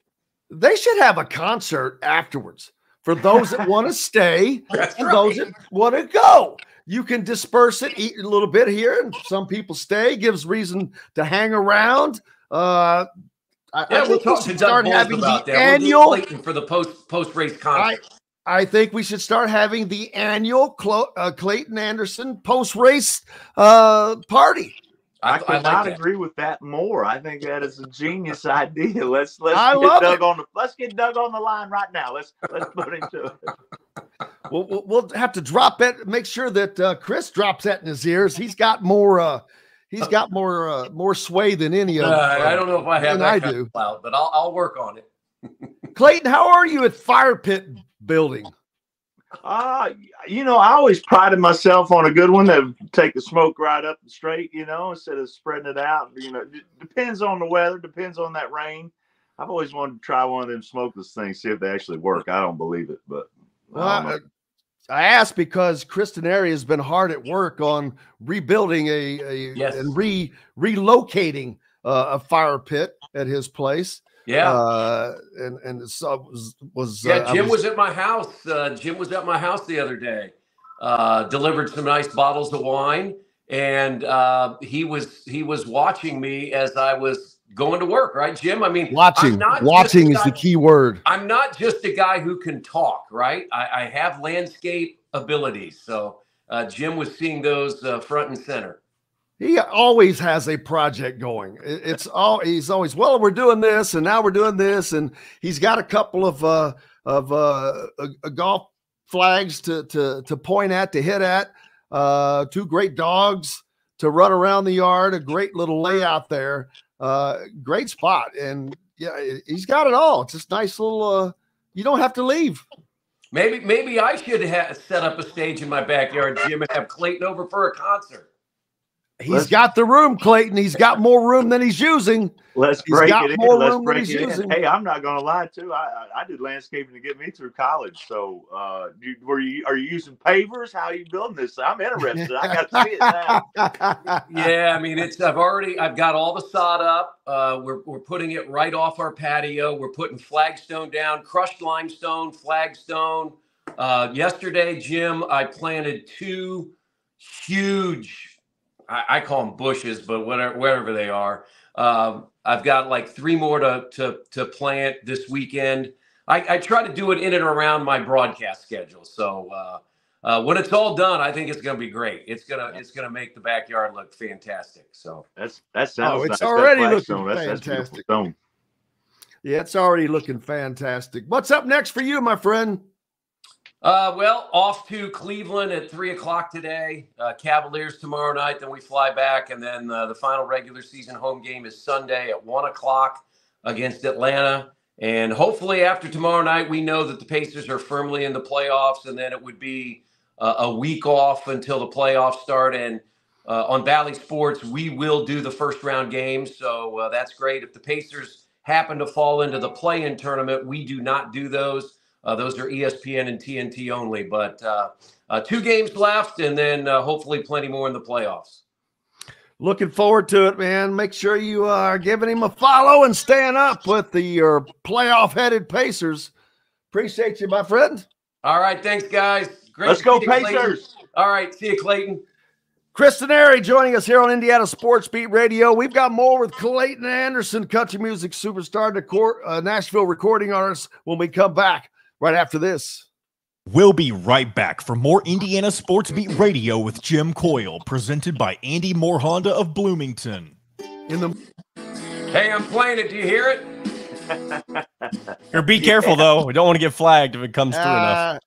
they, should have a concert afterwards for those that want to stay and right. those that want to go. You can disperse it, eat a little bit here, and some people stay. Gives reason to hang around. Uh, I, yeah, I we'll talk to Doug having about the that. Annual we'll for the post post race concert. I, I think we should start having the annual Clo- uh, Clayton Anderson post race uh, party. I, I cannot like agree with that more. I think that is a genius idea. Let's let's I get Doug it. on the let's get Doug on the line right now. Let's let's put him to it. We'll, we'll have to drop it. Make sure that uh, Chris drops that in his ears. He's got more. Uh, he's got more uh, more sway than any of. Uh, I don't know if I have that I do. Cloud, but I'll I'll work on it. Clayton, how are you at Fire Pit building? Uh, you know, I always prided myself on a good one that would take the smoke right up and straight, you know, instead of spreading it out. You know, depends on the weather, depends on that rain. I've always wanted to try one of them smokeless things, see if they actually work. I don't believe it, but well, I, I asked because Chris Denari has been hard at work on rebuilding a, a yes. and re relocating uh, a fire pit at his place. Yeah, uh, and and so was, was yeah. Uh, Jim was, was, at my house. Uh, Jim was at my house the other day. Uh, delivered some nice bottles of wine, and uh, he was he was watching me as I was going to work. Right, Jim? I mean, watching. Watching is the key word. I'm not just a guy who can talk. Right, I, I have landscape abilities. So uh, Jim was seeing those front and center he always has a project going. It's all he's always well. We're doing this, and now we're doing this, and he's got a couple of uh, of uh, golf flags to to to point at, to hit at. Uh, two great dogs to run around the yard. A great little layout there. Uh, great spot, and yeah, he's got it all. It's just nice little. Uh, you don't have to leave. Maybe maybe I should have set up a stage in my backyard, Jim, and have Clayton over for a concert. He's let's, got the room, Clayton. He's got more room than he's using. Let's he's break it in. Let's break it using. in. Hey, I'm not going to lie too. I, I, I did landscaping to get me through college. So, uh, you, were you are you using pavers? How are you building this? I'm interested. I got to see it now. yeah, I mean, it's I've already I've got all the sod up. Uh, we're we're putting it right off our patio. We're putting flagstone down, crushed limestone, flagstone. Uh, yesterday, Jim, I planted two huge I, I call them bushes, but whatever, wherever they are. Um, I've got like three more to to to plant this weekend. I, I, try to do it in and around my broadcast schedule. So uh, uh, when it's all done, I think it's going to be great. It's gonna it's gonna make the backyard look fantastic. So that's that sounds. Oh, it's nice. already looking that's, fantastic. That's yeah, it's already looking fantastic. What's up next for you, my friend? Uh, well, off to Cleveland at three o'clock today. Uh, Cavaliers tomorrow night. Then we fly back, and then uh, the final regular season home game is Sunday at one o'clock against Atlanta. And hopefully, after tomorrow night, we know that the Pacers are firmly in the playoffs, and then it would be uh, a week off until the playoffs start. And uh, on Bally Sports, we will do the first round games, so uh, that's great. If the Pacers happen to fall into the play-in tournament, we do not do those. Uh, those are ESPN and TNT only. But uh, uh, two games left, and then uh, hopefully plenty more in the playoffs. Looking forward to it, man. Make sure you are giving him a follow and staying up with the your playoff headed Pacers. Appreciate you, my friend. All right, thanks, guys. Great. Let's go see you, Clayton. Pacers. All right, see you, Clayton. Chris Denari joining us here on Indiana Sports Beat Radio. We've got more with Clayton Anderson, country music superstar, Decor- uh, Nashville recording artist, when we come back right after this. We'll be right back for more Indiana Sports Beat Radio with Jim Coyle, presented by Andy Mohr Honda of Bloomington. In the Hey, I'm playing it. Do you hear it? Or be careful though. We don't want to get flagged if it comes through enough.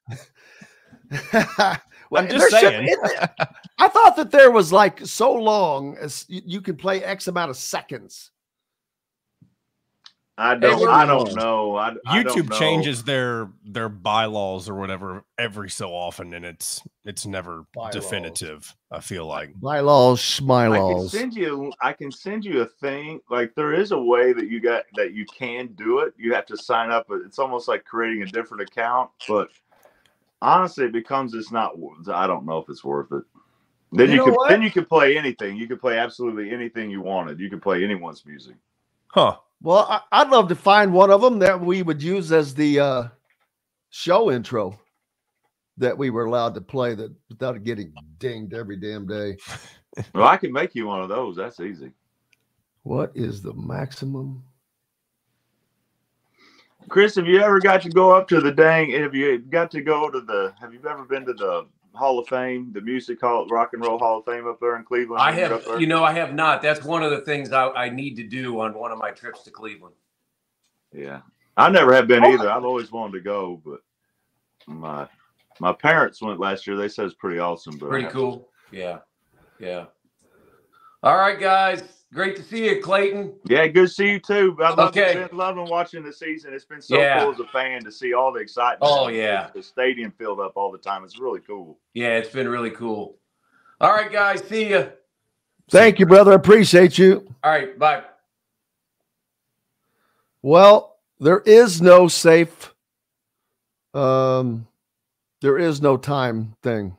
Uh, I'm just there should- saying. it- I thought that there was like so long as you, you can play X amount of seconds. I don't. we're- I don't know. I, I don't YouTube know. changes their their bylaws or whatever every so often, and it's it's never Bylaws. definitive. I feel like Bylaws, I can send you. I can send you a thing. Like there is a way that you got that you can do it. You have to sign up. but It's almost like creating a different account. But honestly, it becomes it's not. I don't know if it's worth it. Then You you, know could what? then you could play anything. You could play absolutely anything you wanted. You could play anyone's music. huh? Well, I, I'd love to find one of them that we would use as the uh, show intro that we were allowed to play that without getting dinged every damn day. Well, I can make you one of those. That's easy. What is the maximum? Chris, have you ever got to go up to the dang? Have you got to go to the? Have you ever been to the Hall of Fame, the Music Hall, Rock and Roll Hall of Fame up there in Cleveland? I Have you have, up there? you know, I have not. That's one of the things I, I need to do on one of my trips to Cleveland. Yeah, I never have been oh, either. I've always wanted to go, but my my parents went last year. They said it's pretty awesome. But Pretty cool. Yeah. Yeah. All right, guys. Great to see you, Clayton. Yeah, good to see you too. I love Okay. been loving watching the season. It's been so Yeah. cool as a fan to see all the excitement. Oh, yeah. the stadium filled up all the time. It's really cool. Yeah, it's been really cool. All right, guys. See you. Thank you, brother. I appreciate you. All right. Bye. Well, there is no safe. Um, there is no time thing.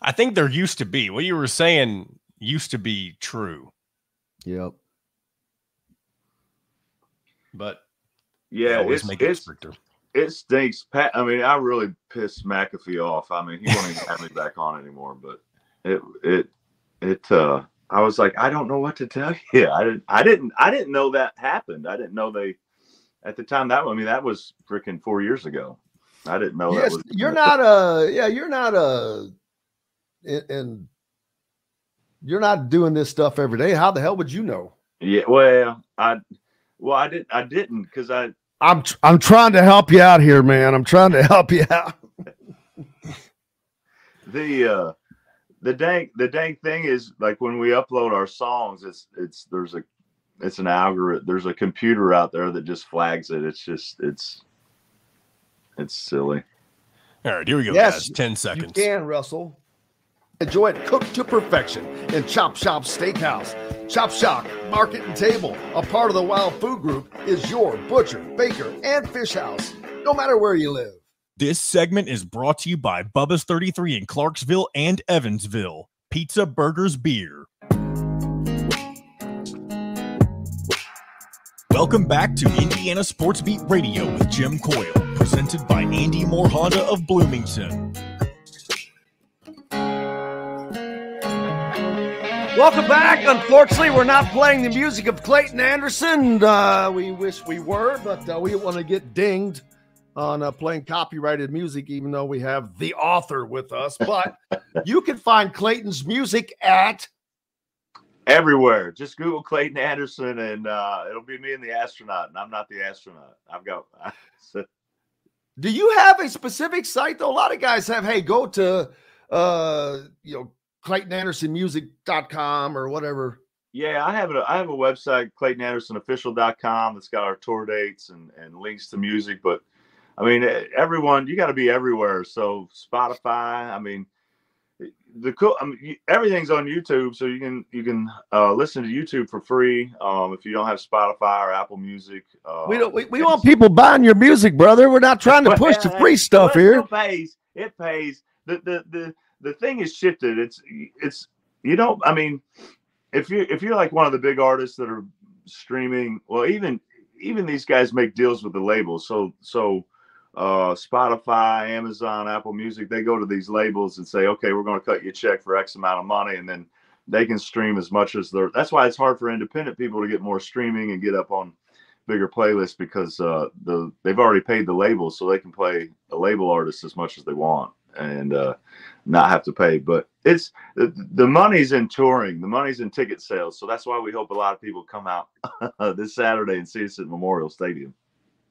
I think there used to be. What you were saying used to be true, Yep. but Yeah, always it's, make it it's stricter. it stinks. Pat, I mean, I really pissed McAfee off. I mean, he won't even have me back on anymore. But it, it, it. uh I was like, I don't know what to tell you. I didn't, I didn't, I didn't know that happened. I didn't know they, at the time that I mean, that was freaking four years ago. I didn't know yes, that was. you're not a yeah, you're not a and- and you're not doing this stuff every day. How the hell would you know? Yeah, well, I, well, I didn't, I didn't because I, I'm tr- I'm trying to help you out here, man. I'm trying to help you out. the uh the dang the dang thing is like when we upload our songs it's it's there's a it's an algorithm there's a computer out there that just flags it it's just it's it's silly All right, here we go, Yes, guys. Ten You seconds. can, Russell. Enjoy it cooked to perfection in Chop Shop Steakhouse. Chop Shop Market and Table, a part of the Wild Food Group, is your butcher, baker, and fish house, no matter where you live. This segment is brought to you by Bubba's 33 in Clarksville and Evansville. Pizza, burgers, beer. Welcome back to Indiana Sports Beat Radio with Jim Coyle, presented by Andy Mohr Honda of Bloomington. Welcome back. Unfortunately, we're not playing the music of Clayton Anderson. Uh, we wish we were, but uh, we don't want to get dinged on uh, playing copyrighted music, even though we have the author with us. But you can find Clayton's music at everywhere just google clayton anderson and uh it'll be me and the astronaut and i'm not the astronaut i've got Do you have a specific site though? A lot of guys have, hey, go to uh you know ClaytonAndersonMusic.com or whatever. Yeah, I have a I have a website, ClaytonAndersonOfficial.com that's got our tour dates and, and links to music. But I mean, everyone, you got to be everywhere. So Spotify, I mean, the cool, I mean, everything's on YouTube, so you can you can uh, listen to YouTube for free um, if you don't have Spotify or Apple Music. Uh, We don't we, we want people buying your music, brother. We're not trying to push the free stuff here. it pays. It pays. The the the the thing is shifted. It's it's you don't. I mean, if you if you're like one of the big artists that are streaming, well, even even these guys make deals with the labels. So so uh, Spotify, Amazon, Apple Music, they go to these labels and say, okay, we're going to cut you a check for X amount of money, and then they can stream as much as they're. That's why it's hard for independent people to get more streaming and get up on bigger playlists because uh, the they've already paid the labels, so they can play a label artist as much as they want and uh, not have to pay. But it's the, the money's in touring, the money's in ticket sales, so that's why we hope a lot of people come out this Saturday and see us at Memorial Stadium.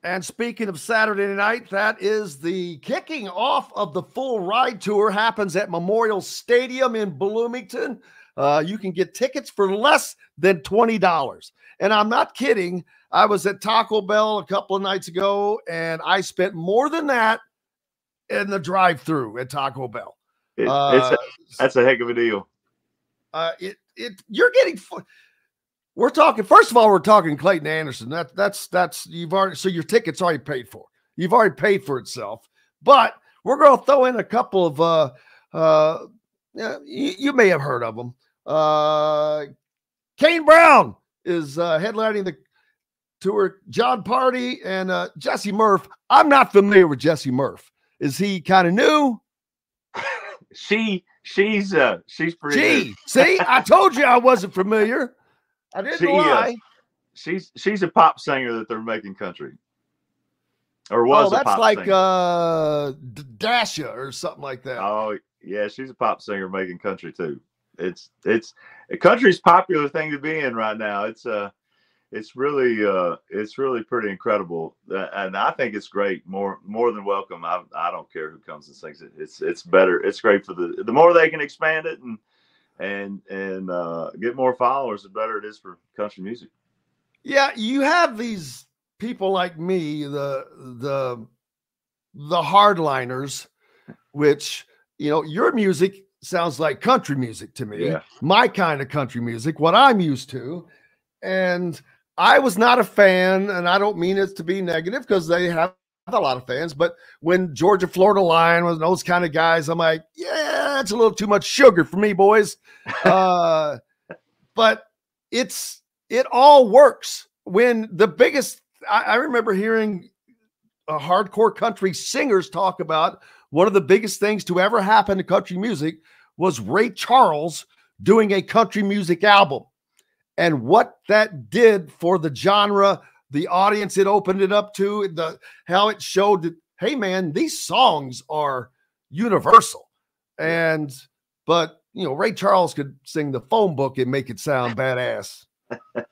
And speaking of Saturday night, that is the kicking off of the full ride tour happens at Memorial Stadium in Bloomington. Uh, you can get tickets for less than $20. And I'm not kidding. I was at Taco Bell a couple of nights ago and I spent more than that in the drive through at Taco Bell. It, Uh, it's a, that's a heck of a deal. Uh, it, it, you're getting, we're talking, first of all, we're talking Clayton Anderson. That, that's, that's, you've already, so your ticket's already paid for. You've already paid for itself. But we're going to throw in a couple of, uh, uh, you, you may have heard of them. Uh, Kane Brown is uh, headlining the tour. Jon Pardi and uh, Jessie Murph. I'm not familiar with Jessie Murph. Is he kind of new? She she's uh she's pretty. Gee, good. see, I told you I wasn't familiar. I didn't She, uh, she's she's a pop singer that they're making country, or was oh, a that's pop like singer. uh Dasha or something like that. Oh yeah, she's a pop singer making country too. It's it's country's popular thing to be in right now. It's uh it's really uh it's really pretty incredible, Uh, and I think it's great. More more than welcome. I I don't care who comes and sings it. It's it's better. It's great for the the more they can expand it and and and uh, get more followers, the better it is for country music. Yeah, you have these people like me, the the the hardliners, which you know, your music sounds like country music to me. Yeah. My kind of country music, what I'm used to. And I was not a fan, and I don't mean it to be negative because they have a lot of fans. But when Georgia Florida Line was those kind of guys, I'm like, yeah, it's a little too much sugar for me, boys. Uh, but it's it all works when the biggest I, I remember hearing uh, hardcore country singers talk about one of the biggest things to ever happen to country music was Ray Charles doing a country music album and what that did for the genre, the audience it opened it up to, the how it showed that hey man, these songs are universal. And but you know, Ray Charles could sing the phone book and make it sound badass.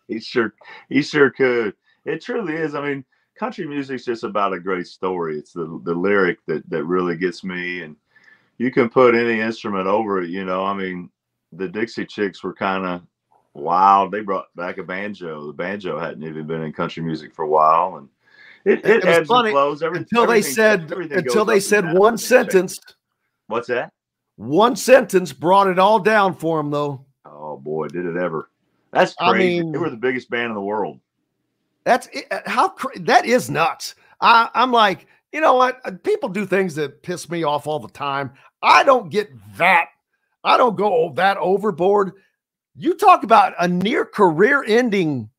he sure he sure could. It truly is. I mean, country music's just about a great story. It's the the lyric that that really gets me, and you can put any instrument over it. You know, I mean, the Dixie Chicks were kind of wild. They brought back a banjo. The banjo hadn't even been in country music for a while, and it, it, was ebbs funny. Every, until they said until they said one sentence. What's that? One sentence brought it all down for him, though. Oh boy, did it ever! That's I mean- they were the biggest band in the world. That's it- uh, how that is nuts. I, I'm like, you know what? Uh, People do things that piss me off all the time. I don't get that. I don't go that overboard. You talk about a near career ending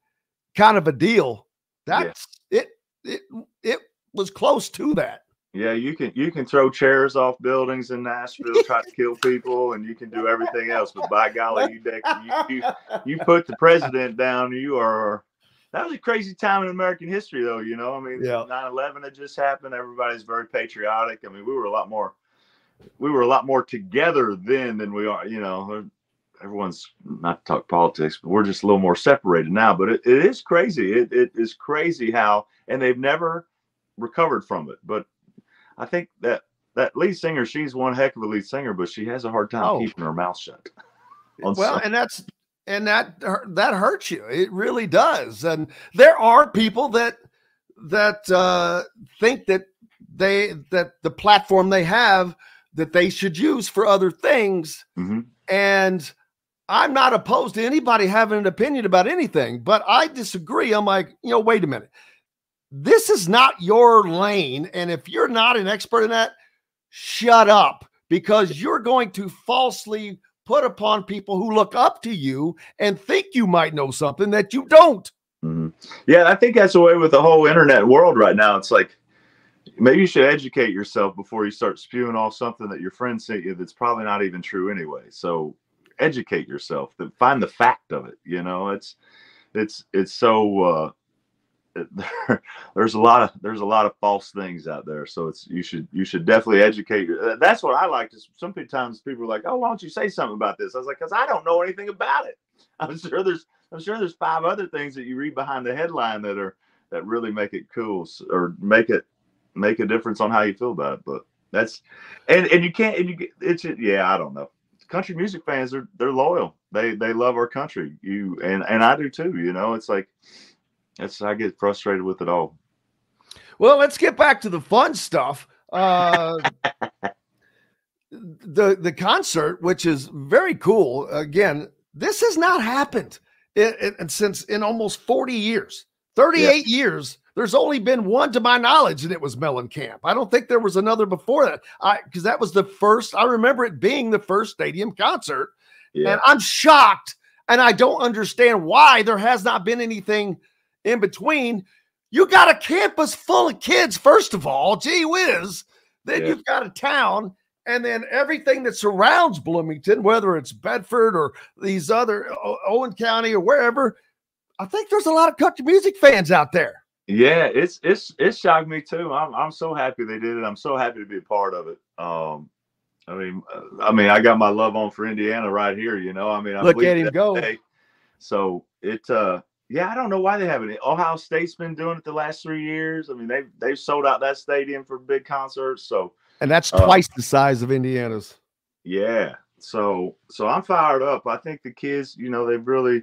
kind of a deal. That's it. It it was close to that. Yeah, you can you can throw chairs off buildings in Nashville, try to kill people, and you can do everything else. But by golly, you deck, you, you you put the president down, you are. That was a crazy time in American history, though. You know, I mean, Yeah. 9/11 had just happened. Everybody's very patriotic. I mean, we were a lot more, we were a lot more together then than we are. You know, everyone's not to talk politics, but we're just a little more separated now. But it, it is crazy. It, it is crazy how, and they've never recovered from it. But I think that that lead singer, she's one heck of a lead singer, but she has a hard time Oh. keeping her mouth shut. well, and that's and that that hurts you. It really does. And there are people that that uh, think that they that the platform they have that they should use for other things. Mhm. And I'm not opposed to anybody having an opinion about anything, but I disagree. I'm like, you know, wait a minute. This is not your lane. And if you're not an expert in that, shut up because you're going to falsely put upon people who look up to you and think you might know something that you don't. Mhm. Yeah, I think that's the way with the whole internet world right now. It's like maybe you should educate yourself before you start spewing off something that your friend sent you that's probably not even true anyway. So educate yourself. Find the fact of it. You know, it's it's it's so. Uh, there, there's a lot of there's a lot of false things out there so it's you should you should definitely educate that's what i like to sometimes people are like oh why don't you say something about this i was like because i don't know anything about it i'm sure there's i'm sure there's five other things that you read behind the headline that are that really make it cool or make it make a difference on how you feel about it. But that's and and you can't and you get it's yeah I don't know. Country music fans are they're loyal. They they love our country. You and and I do too. You know, it's like it's I get frustrated with it all. Well, let's get back to the fun stuff. Uh, the the concert, which is very cool. Again, this has not happened in, in, since in almost forty years, thirty eight yeah. years there's only been one to my knowledge, and it was Mellencamp. I don't think there was another before that. I because that was the first. I remember it being the first stadium concert, yeah. and I'm shocked, and I don't understand why there has not been anything in between. You got a campus full of kids, first of all. Gee whiz. Then yeah. you've got a town, and then everything that surrounds Bloomington, whether it's Bedford or these other Owen County or wherever. I think there's a lot of country music fans out there. Yeah, it's it's it shocked me too. I'm I'm so happy they did it. I'm so happy to be a part of it. Um, I mean, uh, I mean, I got my love on for Indiana right here. You know, I mean, I look at him go. Day. So it, uh, yeah, I don't know why they haven't. Ohio State's been doing it the last three years. I mean, they've they've sold out that stadium for big concerts. So and that's uh, twice the size of Indiana's. Yeah. So so I'm fired up. I think the kids, you know, they've really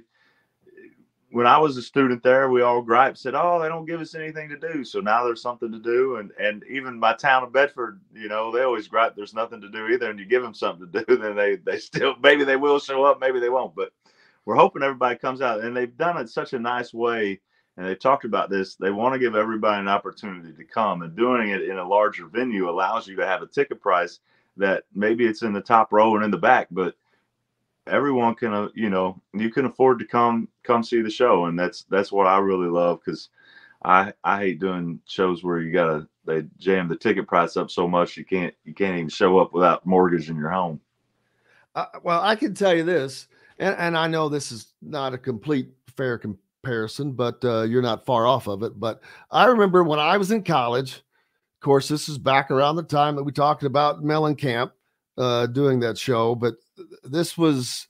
when I was a student there, we all griped, said, "Oh, they don't give us anything to do." So now there's something to do, and and even my town of Bedford, you know, they always gripe there's nothing to do either. And you give them something to do, then they they still maybe they will show up, maybe they won't. But we're hoping everybody comes out, and they've done it such a nice way. And they talked about this. They want to give everybody an opportunity to come, and doing it in a larger venue allows you to have a ticket price that maybe it's in the top row and in the back, but everyone can uh, you know you can afford to come come see the show and that's that's what i really love because i i hate doing shows where you gotta they jam the ticket price up so much you can't you can't even show up without mortgage in your home. Uh, well i can tell you this and, and i know this is not a complete fair comparison but uh, you're not far off of it but i remember when i was in college of course this is back around the time that we talked about mellencamp uh, doing that show but this was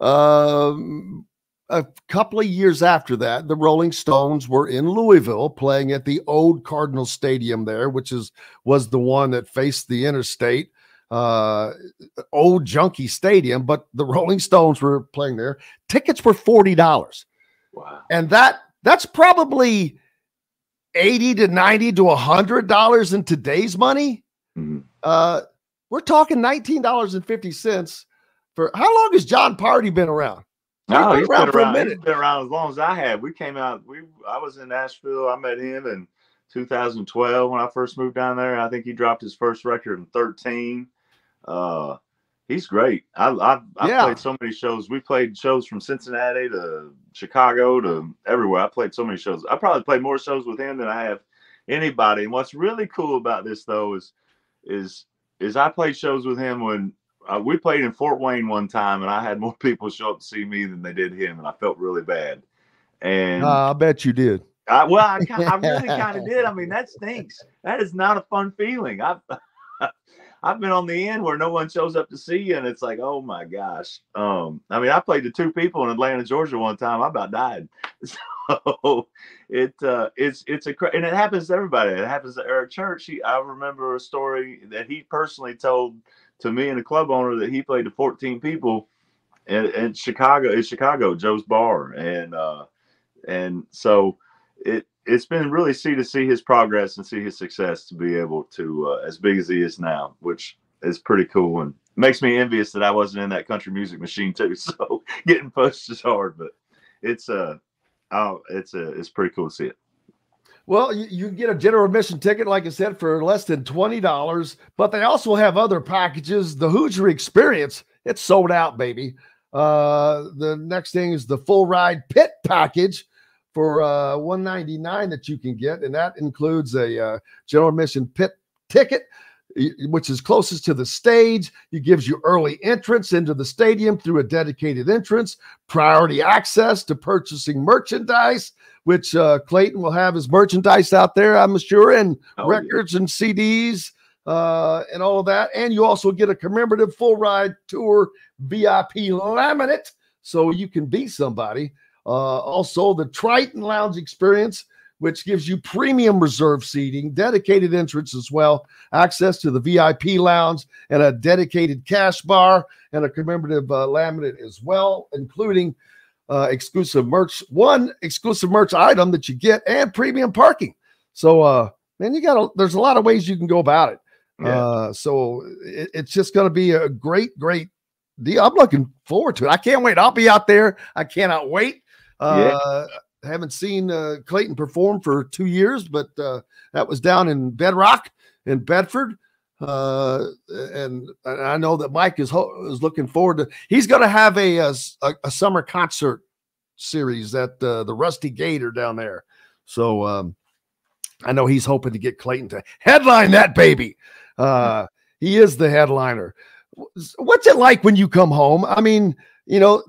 um, a couple of years after that, the Rolling Stones were in Louisville playing at the old Cardinal Stadium there, which is was the one that faced the interstate. Uh, old junky stadium, but the Rolling Stones were playing there. Tickets were forty dollars. Wow! And that that's probably eighty to ninety to a hundred dollars in today's money. Mm-hmm. Uh, we're talking nineteen dollars and fifty cents for how long has Jon Pardi been around? No, he's been around, for a minute. He's been around as long as I have. We came out. We I was in Nashville. I met him in 2012 when I first moved down there. I think he dropped his first record in 13. Uh, he's great. I I, I yeah. played so many shows. We played shows from Cincinnati to Chicago to everywhere. I played so many shows. I probably played more shows with him than I have anybody. And what's really cool about this though is is is I played shows with him when uh, we played in Fort Wayne one time, and I had more people show up to see me than they did him, and I felt really bad. And uh, I bet you did. I, well, I, I really kind of did. I mean, that stinks. That is not a fun feeling. I've I've been on the end where no one shows up to see you, and it's like, oh my gosh. Um, I mean, I played to two people in Atlanta, Georgia, one time. I about died. So it uh, it's it's a and it happens to everybody. It happens to Eric Church. He, I remember a story that he personally told to me and the club owner that he played to 14 people in, in Chicago, in Chicago, Joe's Bar, and uh, and so it it's been really see to see his progress and see his success to be able to uh, as big as he is now, which is pretty cool and makes me envious that I wasn't in that country music machine too. So getting pushed is hard, but it's uh oh it's a uh, it's pretty cool to see it. Well, you, you get a general admission ticket, like I said, for less than $20, but they also have other packages. The Hoosier Experience, it's sold out, baby. Uh, the next thing is the full ride pit package, for uh, 199 that you can get, and that includes a uh, general admission pit ticket, which is closest to the stage. It gives you early entrance into the stadium through a dedicated entrance, priority access to purchasing merchandise, which uh, Clayton will have his merchandise out there, I'm sure, and Oh, yeah. records and CDs uh, and all of that. And you also get a commemorative full ride tour VIP laminate so you can be somebody. Uh, also, the Triton Lounge experience, which gives you premium reserve seating, dedicated entrance as well, access to the VIP lounge, and a dedicated cash bar and a commemorative uh, laminate as well, including uh, exclusive merch, one exclusive merch item that you get, and premium parking. So, uh, man, you got to, there's a lot of ways you can go about it. Yeah. Uh, so it, it's just going to be a great, great deal. I'm looking forward to it. I can't wait. I'll be out there. I cannot wait. Uh, haven't seen uh, Clayton perform for two years, but uh, that was down in Bedrock in Bedford. Uh, and, I know that Mike is ho- is looking forward to. He's going to have a a summer concert series at uh, the Rusty Gator down there. So um, I know he's hoping to get Clayton to headline that baby. Uh, he is the headliner. What's it like when you come home? I mean, you know,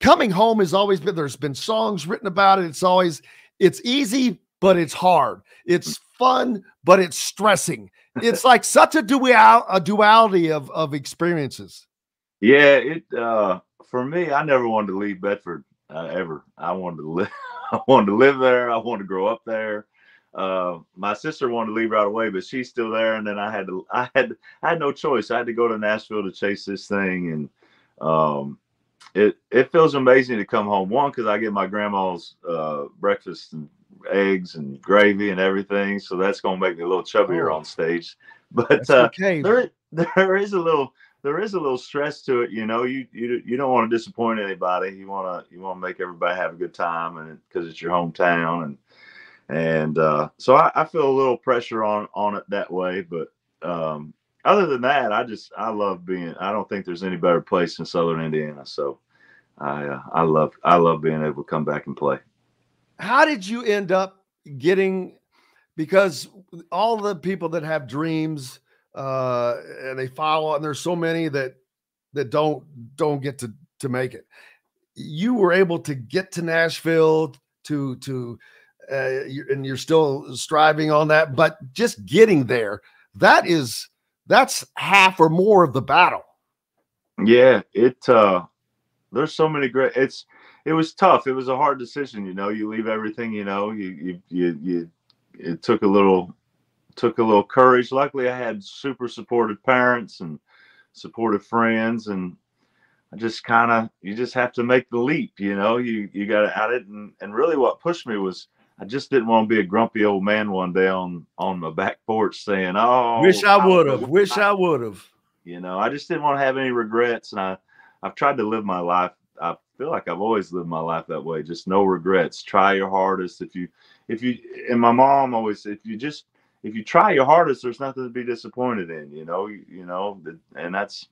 coming home has always been there's been songs written about it. It's always it's easy, but it's hard. It's fun, but it's stressing. It's like such a dual a duality of of experiences. Yeah, it uh for me, I never wanted to leave Bedford uh, ever. I wanted to live I wanted to live there. I wanted to grow up there. Uh my sister wanted to leave right away, but she's still there and then I had to I had I had no choice. I had to go to Nashville to chase this thing and um it it feels amazing to come home one cuz I get my grandma's uh breakfast and eggs and gravy and everything, so that's going to make me a little chubbier Oh. on stage. But uh okay. there there is a little there is a little stress to it you know you you, you don't want to disappoint anybody you want to you want to make everybody have a good time and because it's your hometown and and uh so I, I feel a little pressure on on it that way but um other than that i just i love being i don't think there's any better place in southern indiana so i uh, i love i love being able to come back and play How did you end up getting because all the people that have dreams uh and they follow and there's so many that that don't don't get to to make it. You were able to get to nashville to to uh, and you're still striving on that but just getting there that is that's half or more of the battle. Yeah, it uh there's so many great it's it was tough. It was a hard decision, you know. You leave everything, you know, you you you, you it took a little took a little courage. Luckily I had super supportive parents and supportive friends and I just kind of you just have to make the leap, you know. You you got to at it and and really what pushed me was I just didn't want to be a grumpy old man one day on on my back porch saying, "Oh, wish i I- would have wish i would have you know i just didn't want to have any regrets and i i've tried to live my life i feel like i've always lived my life that way just no regrets. Try your hardest. If you if you and my mom always said, if you just if you try your hardest there's nothing to be disappointed in you know you, you know and that's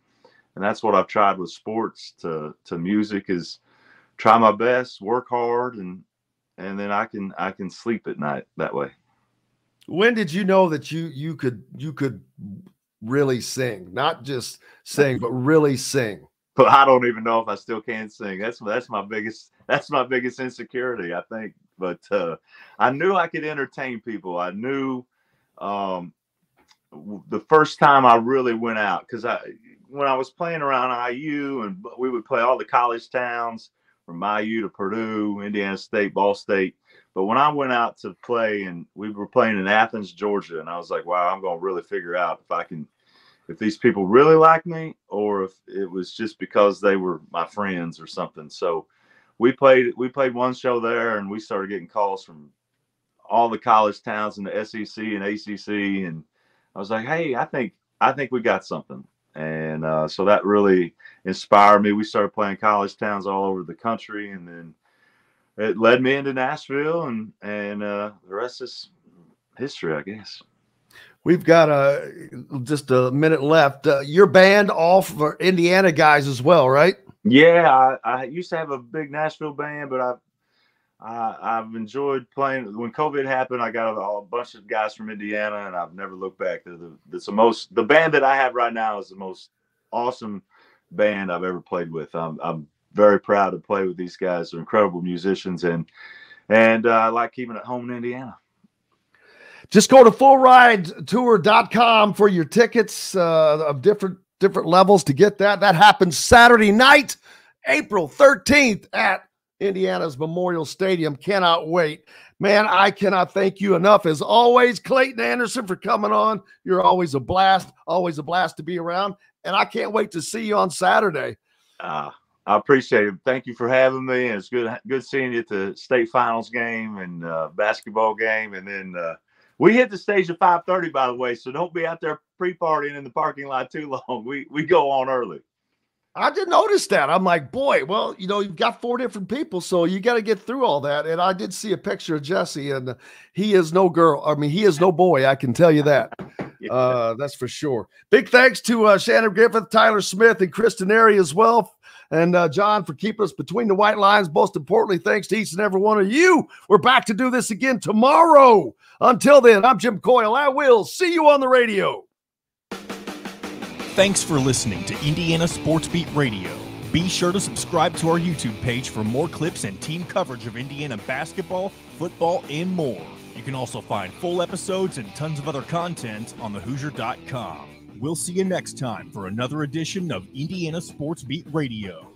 and that's what i've tried with sports to to music is try my best work hard and and then i can i can sleep at night that way. When did you know that you you could you could really sing? Not just sing but really sing but I don't even know if I still can sing. That's that's my biggest that's my biggest insecurity, I think. But uh, I knew I could entertain people. I knew um, the first time I really went out because I when I was playing around IU and we would play all the college towns from IU to Purdue, Indiana State, Ball State. But when I went out to play and we were playing in Athens, Georgia, and I was like, wow, I'm going to really figure out if I can if these people really like me or if it was just because they were my friends or something. So we played we played one show there and we started getting calls from all the college towns in the SEC and ACC and I was like, "Hey, I think I think we got something." And uh, so that really inspired me. We started playing college towns all over the country and then it led me into Nashville and and uh, the rest is history, I guess. We've got uh, just a minute left. Uh, your band, all for Indiana guys as well, right? Yeah, I, I used to have a big Nashville band, but I've I, I've enjoyed playing. When COVID happened, I got a, a bunch of guys from Indiana, and I've never looked back. The, the, the most the band that I have right now is the most awesome band I've ever played with. I'm, I'm very proud to play with these guys. They're incredible musicians, and and uh, I like keeping it home in Indiana. Just go to fullridetour.com for your tickets uh, of different different levels to get that. That happens Saturday night, April 13th at Indiana's Memorial Stadium. Cannot wait. Man, I cannot thank you enough. As always, Clayton Anderson for coming on. You're always a blast, always a blast to be around. And I can't wait to see you on Saturday. Uh, I appreciate it. Thank you for having me. It's good good seeing you at the state finals game and uh, basketball game. And then uh, we hit the stage at 5:30, by the way. So don't be out there pre-partying in the parking lot too long. We we go on early. I did notice that. I'm like, boy, well, you know, you've got four different people, so you got to get through all that. And I did see a picture of Jessie, and he is no girl. I mean, he is no boy. I can tell you that. Uh, that's for sure. Big thanks to uh, Shannon Griffith, Tyler Smith, and Chris Denari as well. And uh, John for keeping us between the white lines. Most importantly, thanks to each and every one of you. We're back to do this again tomorrow. Until then, I'm Jim Coyle. I will see you on the radio. Thanks for listening to Indiana Sports Beat Radio. Be sure to subscribe to our YouTube page for more clips and team coverage of Indiana basketball, football, and more. You can also find full episodes and tons of other content on thehoosier.com. We'll see you next time for another edition of Indiana Sports Beat Radio.